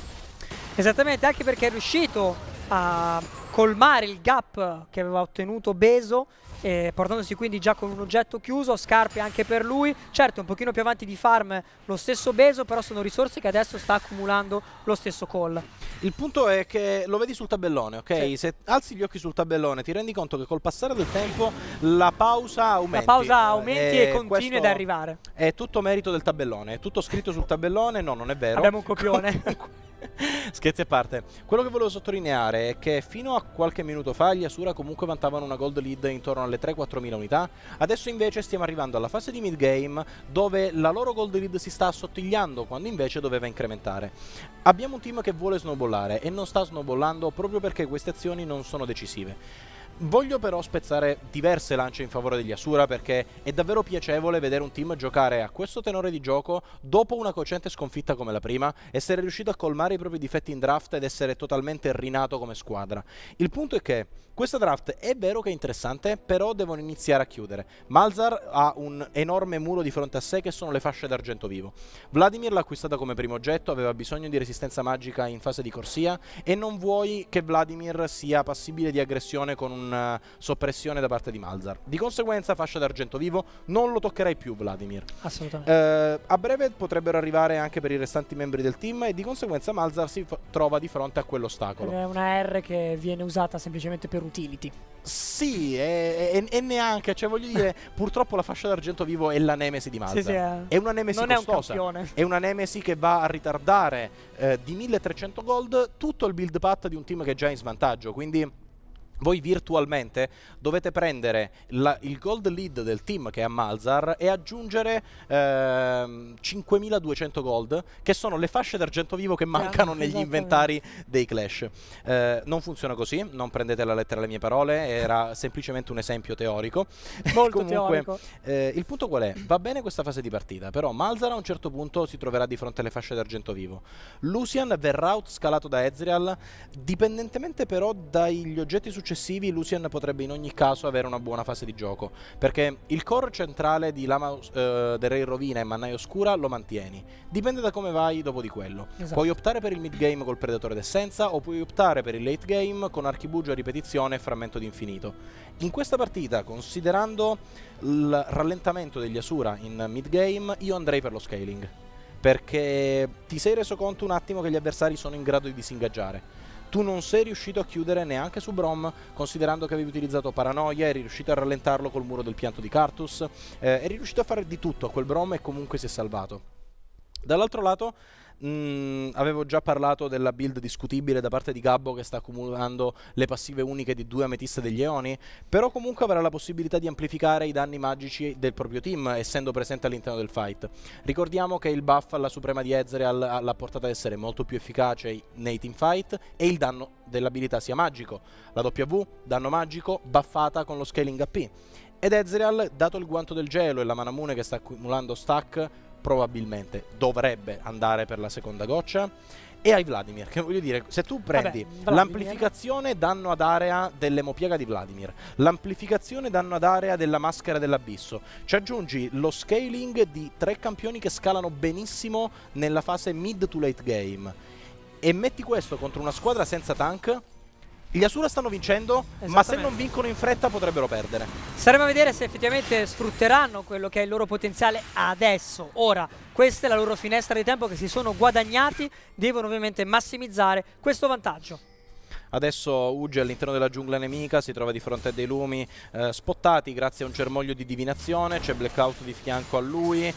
[SPEAKER 2] Esattamente, anche perché è riuscito a colmare il gap che aveva ottenuto Beso eh, portandosi quindi già con un oggetto chiuso, scarpe anche per lui, certo un pochino più avanti di farm lo stesso Beso, però sono risorse che adesso sta accumulando lo stesso call.
[SPEAKER 1] Il punto è che lo vedi sul tabellone, ok? Sì. Se alzi gli occhi sul tabellone ti rendi conto che col passare del tempo la pausa aumenti.
[SPEAKER 2] La pausa aumenti e, e continui ad arrivare.
[SPEAKER 1] È tutto merito del tabellone, è tutto scritto sul tabellone, no non è vero.
[SPEAKER 2] Abbiamo un copione.
[SPEAKER 1] Scherzi a parte, quello che volevo sottolineare è che fino a qualche minuto fa gli Asura comunque vantavano una gold lead intorno alle 3-4 mila unità, adesso invece stiamo arrivando alla fase di mid game dove la loro gold lead si sta assottigliando quando invece doveva incrementare. Abbiamo un team che vuole snowballare e non sta snowballando proprio perché queste azioni non sono decisive. Voglio però spezzare diverse lance in favore degli Asura perché è davvero piacevole vedere un team giocare a questo tenore di gioco dopo una cocente sconfitta come la prima, essere riuscito a colmare i propri difetti in draft ed essere totalmente rinato come squadra. Il punto è che questa draft è vero che è interessante, però devono iniziare a chiudere. Malzar ha un enorme muro di fronte a sé che sono le fasce d'argento vivo. Vladimir l'ha acquistata come primo oggetto, aveva bisogno di resistenza magica in fase di corsia e non vuoi che Vladimir sia passibile di aggressione con una soppressione da parte di Malzar. Di conseguenza fascia d'argento vivo, non lo toccherai più Vladimir.
[SPEAKER 2] Assolutamente.
[SPEAKER 1] Eh, a breve potrebbero arrivare anche per i restanti membri del team e di conseguenza Malzar si trova di fronte a quell'ostacolo.
[SPEAKER 2] È una R che viene usata semplicemente per utility.
[SPEAKER 1] Sì, e, neanche, cioè voglio dire, purtroppo la fascia d'argento vivo è la nemesi di Mazda.
[SPEAKER 2] Sì, sì, è...
[SPEAKER 1] è una nemesi
[SPEAKER 2] non
[SPEAKER 1] costosa.
[SPEAKER 2] È, un
[SPEAKER 1] è una nemesi che va a ritardare eh, di 1300 gold tutto il build path di un team che è già in svantaggio, quindi voi virtualmente dovete prendere la, il gold lead del team che è a Malzar e aggiungere eh, 5200 gold che sono le fasce d'argento vivo che mancano negli inventari dei Clash. Eh, non funziona così, non prendete la lettera alle mie parole, era semplicemente un esempio teorico.
[SPEAKER 2] Molto
[SPEAKER 1] Comunque,
[SPEAKER 2] teorico.
[SPEAKER 1] Eh, il punto qual è? Va bene questa fase di partita, però Malzar a un certo punto si troverà di fronte alle fasce d'argento vivo. Lucian verrà outscalato da Ezreal, dipendentemente però dagli oggetti successivi successivi Lucian potrebbe in ogni caso avere una buona fase di gioco, perché il core centrale di Lama eh, del Re Rovina e Mannaia Oscura lo mantieni. Dipende da come vai dopo di quello.
[SPEAKER 2] Esatto.
[SPEAKER 1] Puoi optare per il mid game col Predatore d'Essenza o puoi optare per il late game con Archibugio a ripetizione e Frammento d'infinito. In questa partita, considerando il rallentamento degli Asura in mid game, io andrei per lo scaling. Perché ti sei reso conto un attimo che gli avversari sono in grado di disingaggiare tu non sei riuscito a chiudere neanche su Brom, considerando che avevi utilizzato paranoia, eri riuscito a rallentarlo col muro del pianto di Cartus, eh, eri riuscito a fare di tutto a quel Brom e comunque si è salvato. Dall'altro lato Mm, avevo già parlato della build discutibile da parte di Gabbo che sta accumulando le passive uniche di due ametiste degli Eoni, però comunque avrà la possibilità di amplificare i danni magici del proprio team essendo presente all'interno del fight. Ricordiamo che il buff alla Suprema di Ezreal l'ha portata ad essere molto più efficace nei team fight e il danno dell'abilità sia magico. La W, danno magico, buffata con lo scaling AP. Ed Ezreal, dato il guanto del gelo e la Manamune che sta accumulando stack, probabilmente dovrebbe andare per la seconda goccia. E ai Vladimir, che voglio dire, se tu prendi l'amplificazione danno ad area dell'emopiega di Vladimir, l'amplificazione danno ad area della maschera dell'abisso, ci aggiungi lo scaling di tre campioni che scalano benissimo nella fase mid to late game. E metti questo contro una squadra senza tank gli Asura stanno vincendo, ma se non vincono in fretta potrebbero perdere.
[SPEAKER 2] Staremo a vedere se effettivamente sfrutteranno quello che è il loro potenziale adesso. Ora, questa è la loro finestra di tempo che si sono guadagnati, devono ovviamente massimizzare questo vantaggio.
[SPEAKER 1] Adesso Uge all'interno della giungla nemica si trova di fronte a dei lumi eh, spottati grazie a un germoglio di divinazione, c'è Blackout di fianco a lui,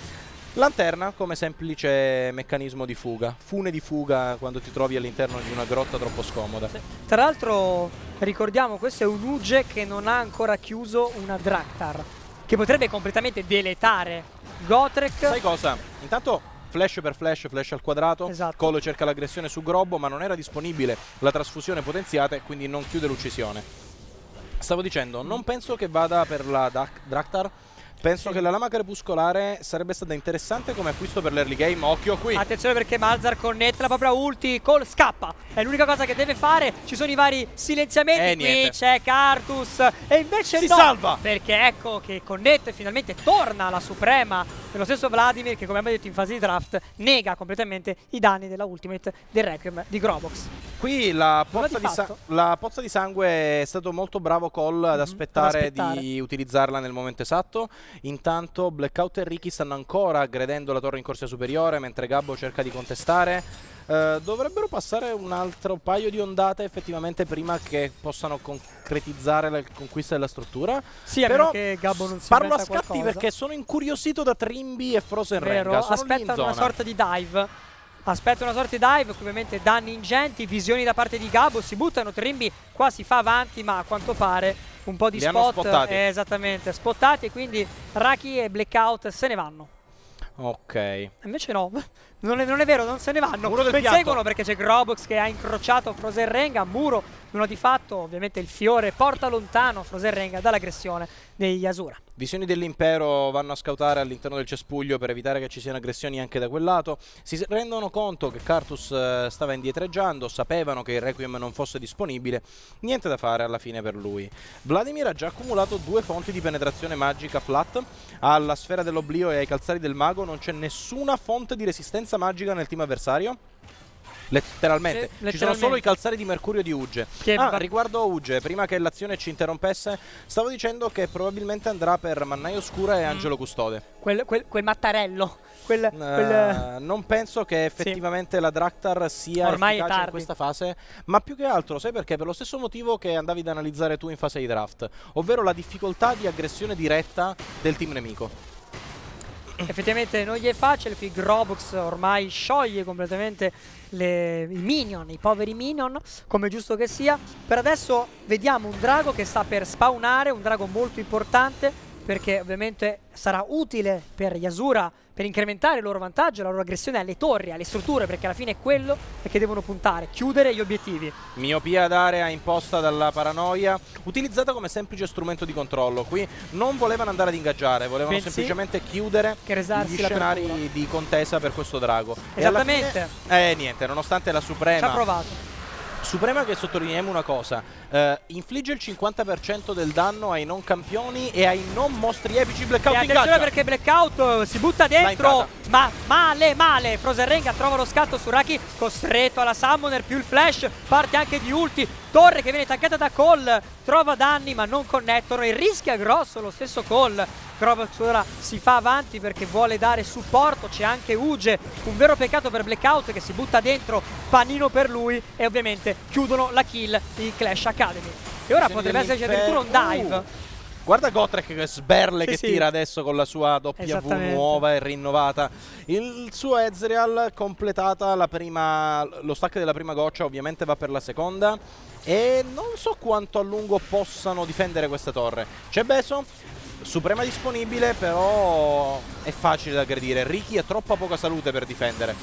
[SPEAKER 1] Lanterna come semplice meccanismo di fuga, fune di fuga quando ti trovi all'interno di una grotta troppo scomoda.
[SPEAKER 2] Tra l'altro ricordiamo questo è un Uge che non ha ancora chiuso una Draktar, che potrebbe completamente deletare Gotrek.
[SPEAKER 1] Sai cosa? Intanto flash per flash, flash al quadrato,
[SPEAKER 2] esatto.
[SPEAKER 1] Colo cerca l'aggressione su Grobbo ma non era disponibile la trasfusione potenziata e quindi non chiude l'uccisione. Stavo dicendo, non penso che vada per la Draktar Penso sì. che la lama crepuscolare sarebbe stata interessante come acquisto per l'early game. Occhio qui.
[SPEAKER 2] Attenzione perché Malzar connette la propria ulti. Cole scappa. È l'unica cosa che deve fare. Ci sono i vari silenziamenti.
[SPEAKER 1] Eh,
[SPEAKER 2] qui c'è Cartus. E invece
[SPEAKER 1] si
[SPEAKER 2] no.
[SPEAKER 1] salva.
[SPEAKER 2] Perché ecco che connette e finalmente torna la suprema. Dello stesso Vladimir che come abbiamo detto in fase di draft nega completamente i danni della ultimate del Requiem di Grobox.
[SPEAKER 1] Qui la pozza, di, di la pozza, di sangue è stato molto bravo Cole ad, mm -hmm. aspettare ad aspettare di utilizzarla nel momento esatto. Intanto Blackout e Ricky stanno ancora aggredendo la torre in corsia superiore mentre Gabbo cerca di contestare. Uh, dovrebbero passare un altro paio di ondate effettivamente prima che possano concretizzare la conquista della struttura.
[SPEAKER 2] Sì,
[SPEAKER 1] però
[SPEAKER 2] che Gabbo non si
[SPEAKER 1] parlo a scatti
[SPEAKER 2] qualcosa.
[SPEAKER 1] perché sono incuriosito da Trimby e Frozen
[SPEAKER 2] Vero,
[SPEAKER 1] Renga. Sono
[SPEAKER 2] aspettano una sorta di dive aspetta una sorta di dive, ovviamente danni ingenti, visioni da parte di Gabo, si buttano, Trimby qua si fa avanti ma a quanto pare un po' di
[SPEAKER 1] Li
[SPEAKER 2] spot, eh, esattamente, spottati e quindi Raki e Blackout se ne vanno.
[SPEAKER 1] Ok.
[SPEAKER 2] Invece no, non è, non è vero, non se ne vanno.
[SPEAKER 1] Muro del
[SPEAKER 2] inseguono perché c'è Grobox che ha incrociato Frozen Renga, muro, nulla di fatto, ovviamente il fiore porta lontano Frozen Renga dall'aggressione degli Asura.
[SPEAKER 1] Visioni dell'impero vanno a scautare all'interno del cespuglio per evitare che ci siano aggressioni anche da quel lato. Si rendono conto che Cartus eh, stava indietreggiando, sapevano che il Requiem non fosse disponibile. Niente da fare alla fine per lui. Vladimir ha già accumulato due fonti di penetrazione magica flat. Alla sfera dell'oblio e ai calzari del mago non c'è nessuna fonte di resistenza magica nel team avversario. Letteralmente.
[SPEAKER 2] Sì,
[SPEAKER 1] Ci sono solo
[SPEAKER 2] letteralmente.
[SPEAKER 1] i calzari di Mercurio di Uge.
[SPEAKER 2] Che
[SPEAKER 1] ah, riguardo Uge, prima che l'azione ci interrompesse, stavo dicendo che probabilmente andrà per Mannaia Oscura
[SPEAKER 2] Mm.
[SPEAKER 1] e Angelo Custode.
[SPEAKER 2] Quel, quel- quel mattarello, quel,
[SPEAKER 1] Eh,
[SPEAKER 2] quel-
[SPEAKER 1] non penso che effettivamente la Draktar sia
[SPEAKER 2] Ormai
[SPEAKER 1] efficace in questa fase, ma più che altro, sai perché? Per lo stesso motivo che andavi ad analizzare tu in fase di draft, ovvero la difficoltà di aggressione diretta del team nemico.
[SPEAKER 2] Effettivamente non gli è facile, qui Grobox ormai scioglie completamente le- i minion, i poveri minion, come giusto che sia. Per adesso vediamo un drago che sta per spawnare, un drago molto importante, perché ovviamente sarà utile per Yasura per incrementare il loro vantaggio, la loro aggressione alle torri, alle strutture, perché alla fine è quello che devono puntare, chiudere gli obiettivi.
[SPEAKER 1] Miopia d'area imposta dalla paranoia, utilizzata come semplice strumento di controllo. Qui non volevano andare ad ingaggiare, volevano
[SPEAKER 2] Bensì
[SPEAKER 1] semplicemente chiudere gli scenari di contesa per questo drago.
[SPEAKER 2] Esattamente.
[SPEAKER 1] fine- eh, niente, nonostante la
[SPEAKER 2] Ci
[SPEAKER 1] Suprema
[SPEAKER 2] ha provato.
[SPEAKER 1] Suprema che sottolineiamo una cosa, eh, infligge il 50% del danno ai non campioni e ai non mostri epici
[SPEAKER 2] E
[SPEAKER 1] blackout in
[SPEAKER 2] attenzione perché Blackout eh, si butta dentro, ma male, male. Frozen Renga trova lo scatto su Raki, costretto alla Summoner, più il flash, parte anche di ulti. Torre che viene taccata da Cole, trova danni ma non connettono e rischia grosso lo stesso Cole. Grobox ora si fa avanti perché vuole dare supporto, c'è anche Uge, un vero peccato per Blackout che si butta dentro, panino per lui e ovviamente chiudono la kill di Clash Academy. E ora potrebbe esserci addirittura un dive.
[SPEAKER 1] Uh, Guarda Gotrek che sberle
[SPEAKER 2] Sì,
[SPEAKER 1] che
[SPEAKER 2] sì.
[SPEAKER 1] tira adesso con la sua W nuova e rinnovata. Il suo Ezreal completata la prima, lo stack della prima goccia ovviamente va per la seconda e non so quanto a lungo possano difendere questa torre. C'è Beso, Suprema disponibile però è facile da aggredire. Ricky ha troppa poca salute per difendere.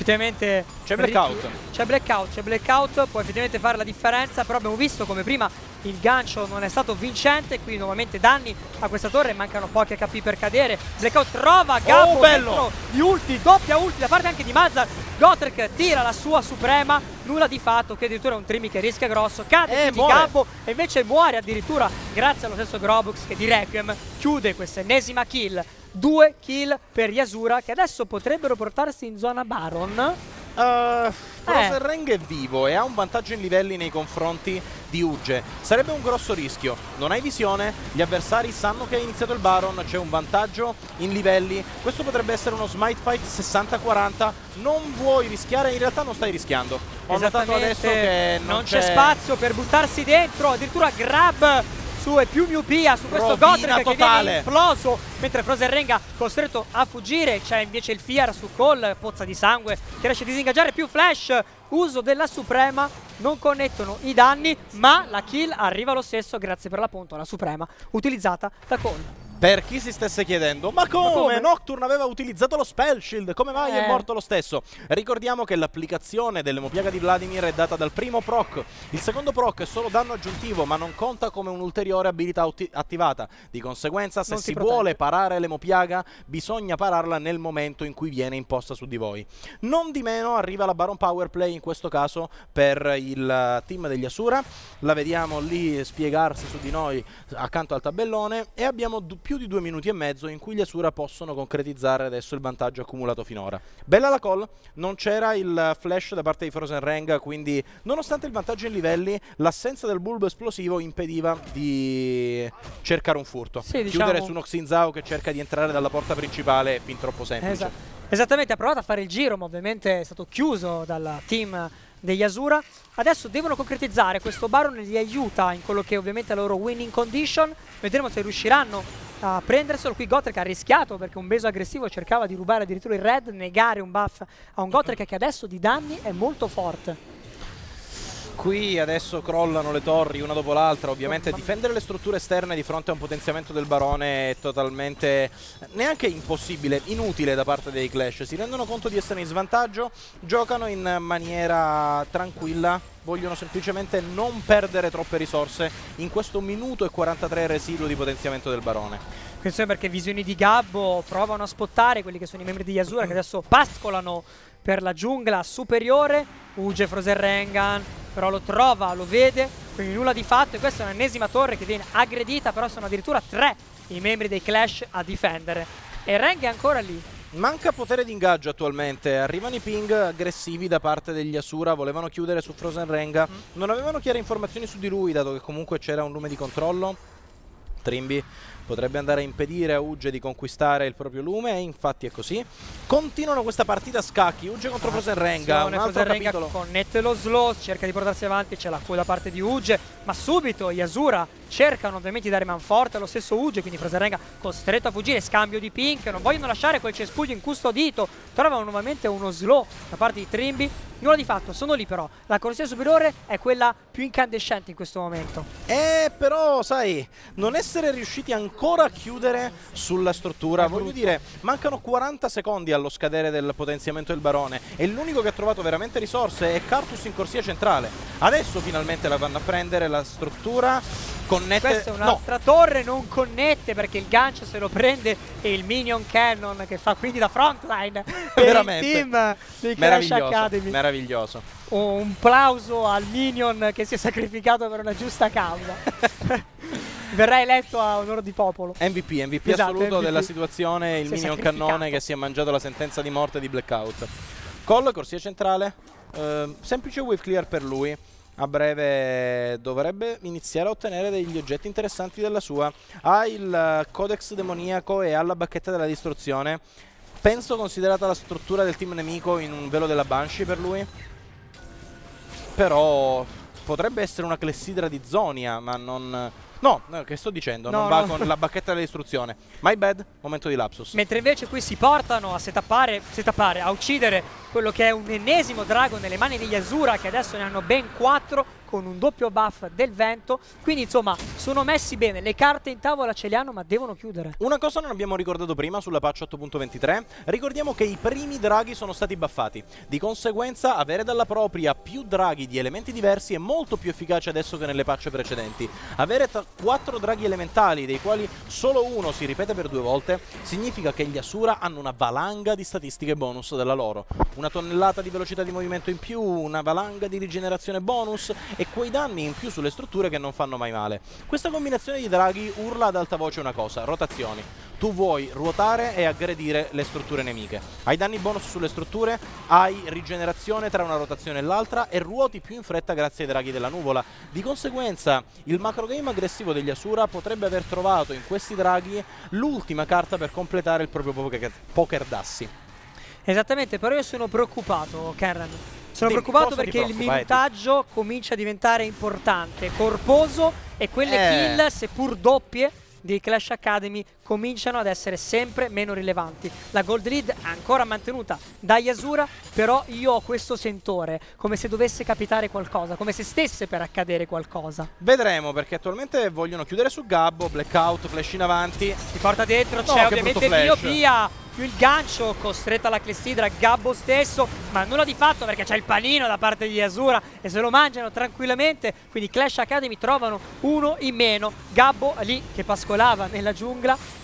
[SPEAKER 2] Effettivamente
[SPEAKER 1] C'è Blackout.
[SPEAKER 2] C'è blackout, c'è blackout, può effettivamente fare la differenza, però abbiamo visto come prima il gancio non è stato vincente, qui nuovamente danni a questa torre, mancano pochi HP per cadere. Blackout trova Gabbo
[SPEAKER 1] Oh, bello!
[SPEAKER 2] gli ulti, doppia ulti da parte anche di Mazza. Gotrek tira la sua suprema, nulla di fatto, che addirittura è un Trimi che rischia grosso, cade
[SPEAKER 1] Eh,
[SPEAKER 2] quindi
[SPEAKER 1] muore.
[SPEAKER 2] Gabbo e invece muore addirittura grazie allo stesso Grobux che di Requiem chiude questa ennesima kill. Due kill per Yasura che adesso potrebbero portarsi in zona Baron.
[SPEAKER 1] Uh, Frozen Rang è vivo e ha un vantaggio in livelli nei confronti di Uge. Sarebbe un grosso rischio. Non hai visione, gli avversari sanno che è iniziato il Baron, c'è un vantaggio in livelli. Questo potrebbe essere uno smite fight 60-40. Non vuoi rischiare, in realtà non stai rischiando. Ho notato adesso che non,
[SPEAKER 2] non c'è spazio per buttarsi dentro, addirittura grab su e più miopia su questo
[SPEAKER 1] totale.
[SPEAKER 2] viene imploso mentre Frozen Renga costretto a fuggire. C'è invece il Fiar su Cole pozza di sangue che riesce a disingaggiare più flash. Uso della Suprema non connettono i danni ma la kill arriva lo stesso grazie per l'appunto alla Suprema utilizzata da Cole
[SPEAKER 1] Per chi si stesse chiedendo, ma come?
[SPEAKER 2] come?
[SPEAKER 1] Nocturne aveva utilizzato lo spell shield, come mai è
[SPEAKER 2] Eh.
[SPEAKER 1] morto lo stesso? Ricordiamo che l'applicazione dell'emopiaga di Vladimir è data dal primo proc. Il secondo proc è solo danno aggiuntivo, ma non conta come un'ulteriore abilità attivata. Di conseguenza, se
[SPEAKER 2] Non
[SPEAKER 1] si
[SPEAKER 2] ti
[SPEAKER 1] vuole parare l'emopiaga, bisogna pararla nel momento in cui viene imposta su di voi. Non di meno arriva la Baron Power Play in questo caso per il team degli Asura. La vediamo lì spiegarsi su di noi accanto al tabellone e abbiamo du- più di due minuti e mezzo in cui gli Asura possono concretizzare adesso il vantaggio accumulato finora. Bella la call, non c'era il flash da parte di Frozen Rang, quindi nonostante il vantaggio in livelli, l'assenza del bulbo esplosivo impediva di cercare un furto.
[SPEAKER 2] Sì,
[SPEAKER 1] Chiudere
[SPEAKER 2] diciamo-
[SPEAKER 1] su uno Xinzao che cerca di entrare dalla porta principale è fin troppo semplice.
[SPEAKER 2] Esa- esattamente, ha provato a fare il giro, ma ovviamente è stato chiuso dal team degli Asura. Adesso devono concretizzare, questo Baron li aiuta in quello che ovviamente è la loro winning condition. Vedremo se riusciranno a prenderselo. Qui Gotrek ha rischiato perché un beso aggressivo cercava di rubare addirittura il red, negare un buff a un Gotrek che adesso di danni è molto forte.
[SPEAKER 1] Qui adesso crollano le torri una dopo l'altra, ovviamente difendere le strutture esterne di fronte a un potenziamento del barone è totalmente neanche impossibile, inutile da parte dei Clash. Si rendono conto di essere in svantaggio, giocano in maniera tranquilla, vogliono semplicemente non perdere troppe risorse in questo minuto e 43 residuo di potenziamento del barone.
[SPEAKER 2] Questo è perché visioni di Gabbo provano a spottare quelli che sono i membri di Yasura che adesso pascolano per la giungla superiore. Uge Frozen Rengan, però lo trova, lo vede, quindi nulla di fatto. E questa è un'ennesima torre che viene aggredita, però sono addirittura tre i membri dei Clash a difendere. E Reng è ancora lì.
[SPEAKER 1] Manca potere di ingaggio attualmente, arrivano i ping aggressivi da parte degli Asura, volevano chiudere su Frozen Renga, mm. non avevano chiare informazioni su di lui dato che comunque c'era un lume di controllo. Trimby potrebbe andare a impedire a Uge di conquistare il proprio lume e infatti è così. Continuano questa partita a scacchi, Uge contro Frozen Renga, un altro
[SPEAKER 2] Frozen
[SPEAKER 1] capitolo.
[SPEAKER 2] connette lo slow, cerca di portarsi avanti, c'è la coda da parte di Uge, ma subito Yasura cercano ovviamente di dare manforte allo stesso Uge, quindi Frozen Renga costretto a fuggire, scambio di pink, non vogliono lasciare quel cespuglio incustodito, trovano nuovamente uno slow da parte di Trimby, Nulla di fatto, sono lì però. La corsia superiore è quella più incandescente in questo momento.
[SPEAKER 1] Eh, però, sai, non essere riusciti ancora a chiudere sulla struttura, voglio dire, mancano 40 secondi allo scadere del potenziamento del barone e l'unico che ha trovato veramente risorse è Cartus in corsia centrale. Adesso finalmente la vanno a prendere la struttura connette.
[SPEAKER 2] Questa è un'altra no. torre, non connette perché il gancio se lo prende e il minion cannon che fa quindi da frontline per Veramente. il team di Crash Academy.
[SPEAKER 1] Meraviglioso.
[SPEAKER 2] Un plauso al minion che si è sacrificato per una giusta causa. Verrà eletto a onore di popolo.
[SPEAKER 1] MVP, MVP esatto, assoluto MVP. della situazione, il si minion cannone che si è mangiato la sentenza di morte di Blackout. Call, corsia centrale, eh, semplice wave clear per lui a breve dovrebbe iniziare a ottenere degli oggetti interessanti della sua. Ha il codex demoniaco e ha la bacchetta della distruzione. Penso considerata la struttura del team nemico in un velo della Banshee per lui. Però potrebbe essere una clessidra di Zonia, ma non... No, no, che sto dicendo? No, non va con la bacchetta dell'istruzione. My bad, momento di lapsus.
[SPEAKER 2] Mentre invece qui si portano a setappare, setappare, a uccidere quello che è un ennesimo drago nelle mani di Yasura, che adesso ne hanno ben quattro con un doppio buff del vento. Quindi insomma sono messi bene, le carte in tavola ce le hanno ma devono chiudere.
[SPEAKER 1] Una cosa non abbiamo ricordato prima sulla patch 8.23, ricordiamo che i primi draghi sono stati buffati. Di conseguenza avere dalla propria più draghi di elementi diversi è molto più efficace adesso che nelle patch precedenti. Avere quattro draghi elementali, dei quali solo uno si ripete per due volte, significa che gli Asura hanno una valanga di statistiche bonus della loro. Una tonnellata di velocità di movimento in più, una valanga di rigenerazione bonus e quei danni in più sulle strutture che non fanno mai male. Questa combinazione di draghi urla ad alta voce una cosa, rotazioni. Tu vuoi ruotare e aggredire le strutture nemiche. Hai danni bonus sulle strutture, hai rigenerazione tra una rotazione e l'altra e ruoti più in fretta grazie ai draghi della nuvola. Di conseguenza il macro game aggressivo degli Asura potrebbe aver trovato in questi draghi l'ultima carta per completare il proprio poker, poker dassi.
[SPEAKER 2] Esattamente, però io sono preoccupato, Karen sono preoccupato perché il minutaggio comincia a diventare importante, corposo e quelle eh. kill, seppur doppie, di Clash Academy cominciano ad essere sempre meno rilevanti. La gold lead è ancora mantenuta da Yasura, però io ho questo sentore, come se dovesse capitare qualcosa, come se stesse per accadere qualcosa.
[SPEAKER 1] Vedremo, perché attualmente vogliono chiudere su Gabbo, blackout, flash in avanti.
[SPEAKER 2] Si porta dentro, no, c'è ovviamente Biopia più il gancio, costretta la clessidra, Gabbo stesso, ma nulla di fatto perché c'è il panino da parte di Asura e se lo mangiano tranquillamente, quindi Clash Academy trovano uno in meno, Gabbo lì che pascolava nella giungla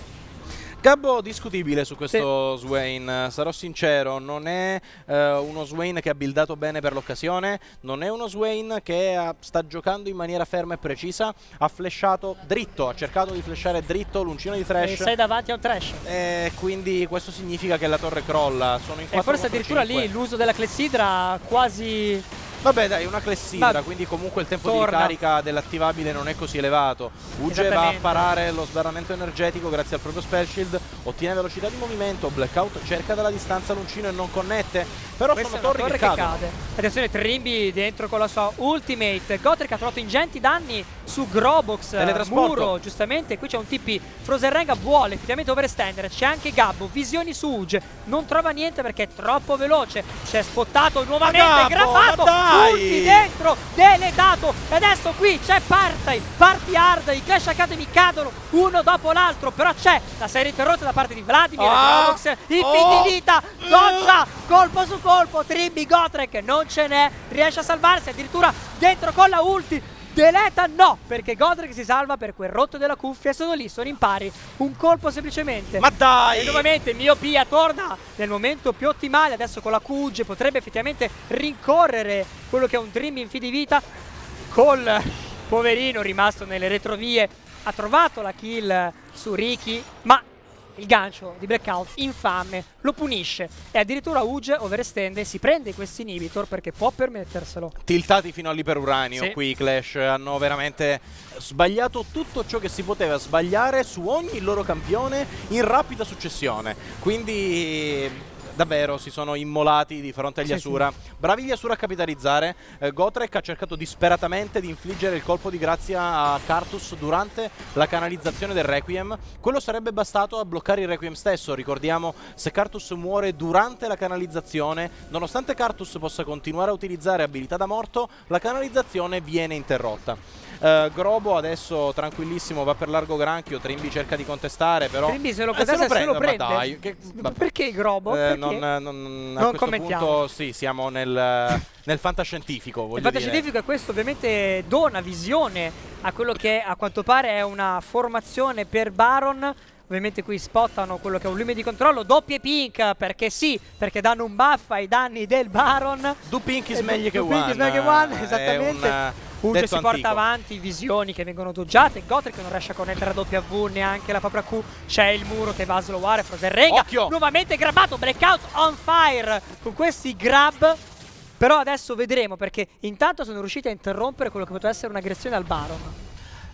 [SPEAKER 1] Gabbo discutibile su questo sì. Swain, sarò sincero, non è uh, uno Swain che ha buildato bene per l'occasione, non è uno Swain che ha, sta giocando in maniera ferma e precisa, ha flashato dritto, ha cercato di flashare dritto l'uncino di Thresh. E
[SPEAKER 2] sei davanti a un Thresh.
[SPEAKER 1] E quindi questo significa che la torre crolla, sono in 4
[SPEAKER 2] E forse addirittura 5. lì l'uso della Clessidra quasi
[SPEAKER 1] Vabbè dai, una clessidra, quindi comunque il tempo torna. di ricarica dell'attivabile non è così elevato. Uge va a parare lo sbarramento energetico grazie al proprio spell shield, ottiene velocità di movimento, Blackout cerca dalla distanza l'uncino e non connette. Però
[SPEAKER 2] Questa
[SPEAKER 1] sono torri
[SPEAKER 2] torre
[SPEAKER 1] che, cadono.
[SPEAKER 2] cade. Attenzione, Trimby dentro con la sua ultimate. Gotrek ha trovato ingenti danni su Grobox.
[SPEAKER 1] Teletrasporto.
[SPEAKER 2] Muro, giustamente. Qui c'è un TP. Frozen Renga vuole effettivamente overstendere. C'è anche Gabbo. Visioni su Uge. Non trova niente perché è troppo veloce. C'è spottato nuovamente. Grappato.
[SPEAKER 1] Ma dai!
[SPEAKER 2] Ulti dentro. Deletato. E adesso qui c'è Party. Party hard. I Clash Academy cadono uno dopo l'altro. Però c'è la serie interrotta da parte di Vladimir.
[SPEAKER 1] Ah!
[SPEAKER 2] Grobox. Infiniti
[SPEAKER 1] Oh!
[SPEAKER 2] vita. Goccia. Colpo su colpo. Trimby Gotrek non ce n'è. Riesce a salvarsi addirittura dentro con la ulti. Deleta no, perché Godric si salva per quel rotto della cuffia e sono lì, sono in pari. Un colpo semplicemente.
[SPEAKER 1] Ma dai!
[SPEAKER 2] E nuovamente Miopia torna nel momento più ottimale. Adesso con la QG potrebbe effettivamente rincorrere quello che è un Dream in di vita. Col poverino rimasto nelle retrovie. Ha trovato la kill su Ricky, ma il gancio di Blackout infame lo punisce e addirittura Uge overestende si prende questi inhibitor perché può permetterselo.
[SPEAKER 1] tiltati fino all'iperuranio
[SPEAKER 2] Sì.
[SPEAKER 1] qui i Clash hanno veramente sbagliato tutto ciò che si poteva sbagliare su ogni loro campione in rapida successione quindi davvero si sono immolati di fronte agli
[SPEAKER 2] Sì,
[SPEAKER 1] Asura. Bravi gli Asura a capitalizzare. Eh, Gotrek ha cercato disperatamente di infliggere il colpo di grazia a Kartus durante la canalizzazione del Requiem. Quello sarebbe bastato a bloccare il Requiem stesso. Ricordiamo se Kartus muore durante la canalizzazione nonostante Kartus possa continuare a utilizzare abilità da morto la canalizzazione viene interrotta Eh, Grobo adesso tranquillissimo va per largo granchio Trimby cerca di contestare però
[SPEAKER 2] Trimby se lo,
[SPEAKER 1] Eh,
[SPEAKER 2] se lo
[SPEAKER 1] ma
[SPEAKER 2] prende.
[SPEAKER 1] dai, che-.
[SPEAKER 2] Perché il Grobo?
[SPEAKER 1] Eh,
[SPEAKER 2] Perché?
[SPEAKER 1] non, non- a
[SPEAKER 2] Non
[SPEAKER 1] questo
[SPEAKER 2] commentiamo.
[SPEAKER 1] punto sì, siamo nel, nel fantascientifico,
[SPEAKER 2] Il fantascientifico è questo, ovviamente dona visione a quello che a quanto pare è una formazione per Baron. Ovviamente qui spottano quello che è un lume di controllo, doppie pink, perché sì, perché danno un buff ai danni del Baron.
[SPEAKER 1] Do Pink is
[SPEAKER 2] E
[SPEAKER 1] meglio che
[SPEAKER 2] Do Pink
[SPEAKER 1] one.
[SPEAKER 2] is meglio che one, esattamente.
[SPEAKER 1] Detto
[SPEAKER 2] si porta
[SPEAKER 1] antico.
[SPEAKER 2] avanti, visioni che vengono doggiate, Gotrek non riesce a connettere la W neanche la propria Q, c'è il muro che va a sloware, Frozen Renga,
[SPEAKER 1] Occhio!
[SPEAKER 2] nuovamente grabbato, Blackout on fire con questi grab, però adesso vedremo perché intanto sono riusciti a interrompere quello che poteva essere un'aggressione al Baron.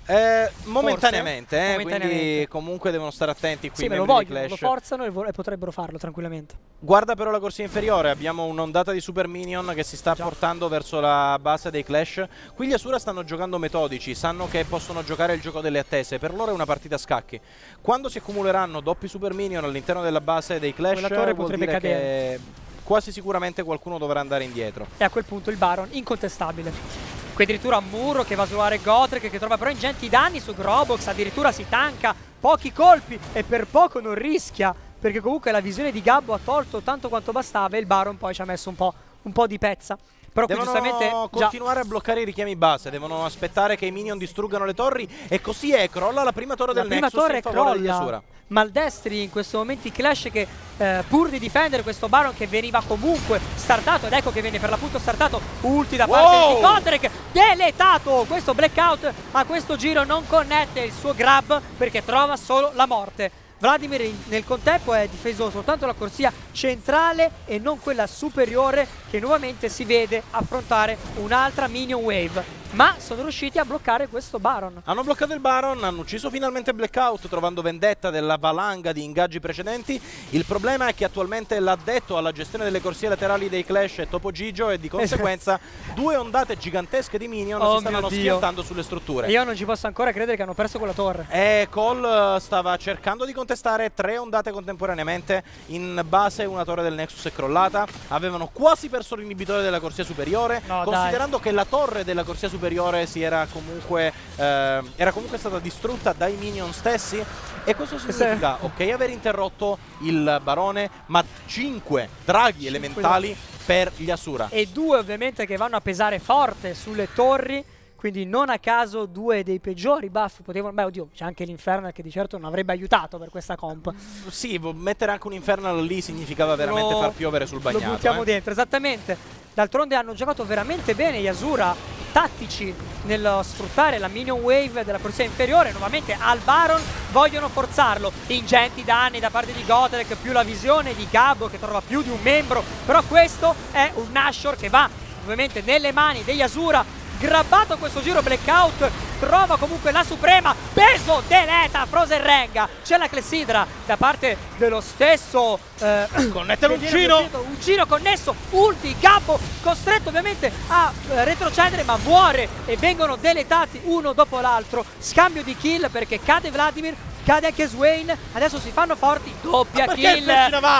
[SPEAKER 1] Eh, momentaneamente, eh,
[SPEAKER 2] Momentaneamente.
[SPEAKER 1] quindi comunque devono stare attenti qui
[SPEAKER 2] Sì, me lo vogliono, lo
[SPEAKER 1] Clash.
[SPEAKER 2] forzano e, vo- e potrebbero farlo tranquillamente.
[SPEAKER 1] Guarda però la corsia inferiore, abbiamo un'ondata di super minion che si sta
[SPEAKER 2] Già.
[SPEAKER 1] portando verso la base dei Clash. Qui gli Asura stanno giocando metodici, sanno che possono giocare il gioco delle attese, per loro è una partita a scacchi. Quando si accumuleranno doppi super minion all'interno della base dei Clash,
[SPEAKER 2] Quella torre potrebbe cadere.
[SPEAKER 1] quasi sicuramente qualcuno dovrà andare indietro.
[SPEAKER 2] E a quel punto il Baron incontestabile. Qui addirittura Muro che va a sloware Gotrek che trova però ingenti danni su Grobox, addirittura si tanca, pochi colpi e per poco non rischia perché comunque la visione di Gabbo ha tolto tanto quanto bastava e il Baron poi ci ha messo un po', un po' di pezza. Però
[SPEAKER 1] Devono
[SPEAKER 2] giustamente già
[SPEAKER 1] continuare a bloccare i richiami base, devono aspettare che i minion distruggano le torri e così è, crolla la prima torre
[SPEAKER 2] la
[SPEAKER 1] del
[SPEAKER 2] prima
[SPEAKER 1] Nexus
[SPEAKER 2] torre
[SPEAKER 1] in favore
[SPEAKER 2] crolla.
[SPEAKER 1] Asura.
[SPEAKER 2] Maldestri in questo momento i Clash che eh, pur di difendere questo Baron che veniva comunque startato ed ecco che viene per l'appunto startato ulti da parte
[SPEAKER 1] Wow!
[SPEAKER 2] di Godrek deletato questo blackout a questo giro non connette il suo grab perché trova solo la morte Vladimir nel contempo è difeso soltanto la corsia centrale e non quella superiore che nuovamente si vede affrontare un'altra minion wave ma sono riusciti a bloccare questo Baron
[SPEAKER 1] Hanno bloccato il Baron, hanno ucciso finalmente Blackout trovando vendetta della valanga di ingaggi precedenti. Il problema è che attualmente l'addetto alla gestione delle corsie laterali dei Clash è Topo Gigio e di conseguenza due ondate gigantesche di minion
[SPEAKER 2] Oh
[SPEAKER 1] si
[SPEAKER 2] Dio.
[SPEAKER 1] schiantando sulle strutture.
[SPEAKER 2] Io non ci posso ancora credere che hanno perso quella torre.
[SPEAKER 1] E Cole eh, stava cercando di contestare tre ondate contemporaneamente. In base una torre del Nexus è crollata. Avevano quasi perso l'inibitore della corsia superiore.
[SPEAKER 2] No,
[SPEAKER 1] considerando che la torre della corsia superiore si era comunque, eh, era comunque stata distrutta dai minion stessi. E questo significa, ok, aver interrotto il barone, ma 5 draghi elementali per gli Asura.
[SPEAKER 2] E due ovviamente che vanno a pesare forte sulle torri. Quindi non a caso due dei peggiori buff potevano... Beh, oddio, c'è anche l'Infernal che di certo non avrebbe aiutato per questa comp.
[SPEAKER 1] Sì, vo- mettere anche un Infernal lì significava veramente
[SPEAKER 2] Lo-
[SPEAKER 1] far piovere sul bagnato.
[SPEAKER 2] Lo buttiamo
[SPEAKER 1] eh.
[SPEAKER 2] dentro, esattamente. D'altronde hanno giocato veramente bene Yasura, tattici nel sfruttare la minion wave della corsia inferiore. Nuovamente al Baron vogliono forzarlo. Ingenti danni da parte di Godrek, più la visione di Gabbo che trova più di un membro. Però questo è un Nashor che va ovviamente nelle mani degli Asura. Grabbato questo giro Blackout, trova comunque la suprema, peso deleta Frozen Renga, c'è la Clessidra da parte dello stesso...
[SPEAKER 1] Eh, Connette l'uncino!
[SPEAKER 2] Uncino connesso, ulti, Gabbo costretto ovviamente a eh, retrocedere ma muore e vengono deletati uno dopo l'altro, scambio di kill perché cade Vladimir, cade anche Swain, adesso si fanno forti, doppia kill,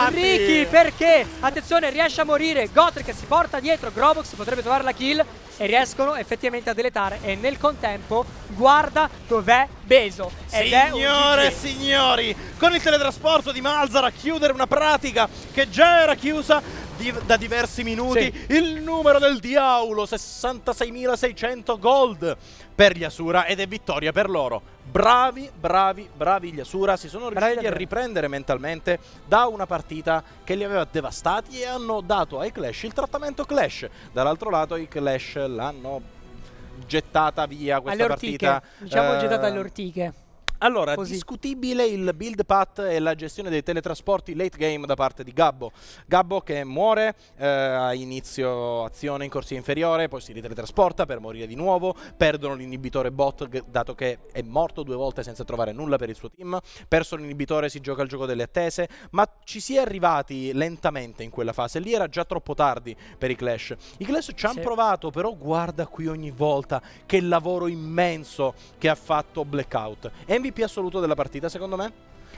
[SPEAKER 2] Ricky perché, attenzione riesce a morire, Gotrek si porta dietro, Grobox potrebbe trovare la kill. E riescono effettivamente a deletare. E nel contempo guarda dov'è Beso.
[SPEAKER 1] Ed Signore e signori, con il teletrasporto di Malzar a chiudere una pratica che già era chiusa di da diversi minuti sì. il numero del diavolo 66.600 gold per gli Asura ed è vittoria per loro. Bravi bravi bravi gli Asura si sono riusciti bravi a riprendere mentalmente da una partita che li aveva devastati e hanno dato ai Clash il trattamento Clash. Dall'altro lato i Clash l'hanno gettata via questa
[SPEAKER 2] alle
[SPEAKER 1] partita
[SPEAKER 2] diciamo eh, gettata alle ortiche
[SPEAKER 1] allora, Così. discutibile il build path e la gestione dei teletrasporti late game da parte di Gabbo. Gabbo che muore eh, a inizio azione in corsia inferiore, poi si riteletrasporta per morire di nuovo, perdono l'inibitore bot dato che è morto due volte senza trovare nulla per il suo team, perso l'inibitore si gioca il gioco delle attese, ma ci si è arrivati lentamente in quella fase, lì era già troppo tardi per i Clash. I Clash ci hanno sì. provato, però guarda qui ogni volta che lavoro immenso che ha fatto Blackout. MVP MVP assoluto della partita, secondo me.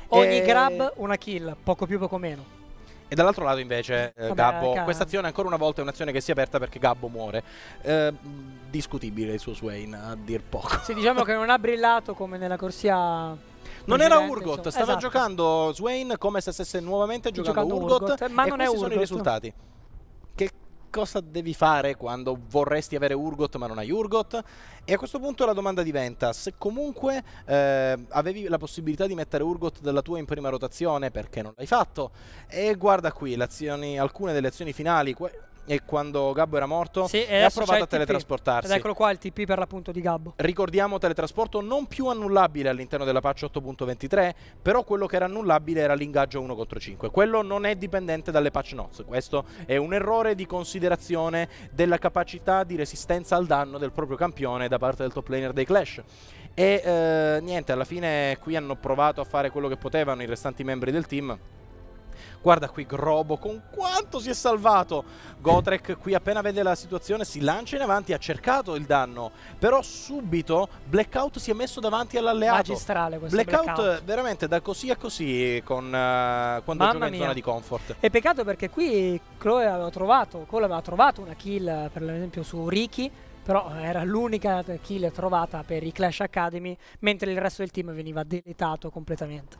[SPEAKER 2] Ogni e... grab una kill, poco più, poco meno.
[SPEAKER 1] E dall'altro lato invece eh, Gabbo, questa azione ancora una volta è un'azione che si è aperta perché Gabbo muore. Eh, discutibile il suo Swain, a dir poco.
[SPEAKER 2] Sì, diciamo che non ha brillato come nella corsia...
[SPEAKER 1] Non era Urgot, insomma. stava esatto. giocando Swain come se stesse nuovamente giocando, giocando Urgot, Urgot, ma non è Urgot. sono i risultati. Cosa devi fare quando vorresti avere Urgot ma non hai Urgot? E a questo punto la domanda diventa, se comunque eh, avevi la possibilità di mettere Urgot della tua in prima rotazione, perché non l'hai fatto? E guarda qui, alcune delle azioni finali e quando Gabbo era morto sì, e ha provato a teletrasportarsi.
[SPEAKER 2] Ed eccolo qua il TP per l'appunto di Gabbo.
[SPEAKER 1] Ricordiamo teletrasporto non più annullabile all'interno della patch 8.23, però quello che era annullabile era l'ingaggio 1 contro 5. Quello non è dipendente dalle patch notes. Questo è un errore di considerazione della capacità di resistenza al danno del proprio campione da parte del top laner dei Clash. E eh, niente, alla fine qui hanno provato a fare quello che potevano i restanti membri del team Guarda qui Grobo con quanto si è salvato. Gotrek qui appena vede la situazione si lancia in avanti, ha cercato il danno, però subito Blackout si è messo davanti all'alleato.
[SPEAKER 2] Magistrale questo
[SPEAKER 1] Blackout, Blackout. veramente da così a così con, uh, quando Mamma gioca in mia. zona di comfort.
[SPEAKER 2] E peccato perché qui Chloe aveva trovato, Chloe aveva trovato una kill per esempio su Ricky però era l'unica kill trovata per i Clash Academy, mentre il resto del team veniva deletato completamente.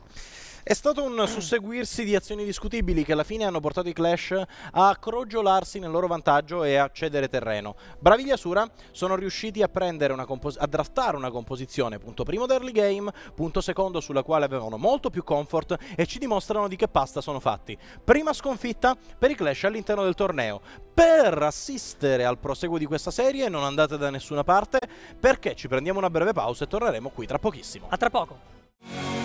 [SPEAKER 1] È stato un susseguirsi di azioni discutibili che alla fine hanno portato i Clash a crogiolarsi nel loro vantaggio e a cedere terreno. Braviglia Asura sono riusciti a, a draftare una composizione, punto primo d'early game, punto secondo sulla quale avevano molto più comfort e ci dimostrano di che pasta sono fatti. Prima sconfitta per i Clash all'interno del torneo. Per assistere al proseguo di questa serie non andate da nessuna parte perché ci prendiamo una breve pausa e torneremo qui tra pochissimo.
[SPEAKER 2] A tra poco.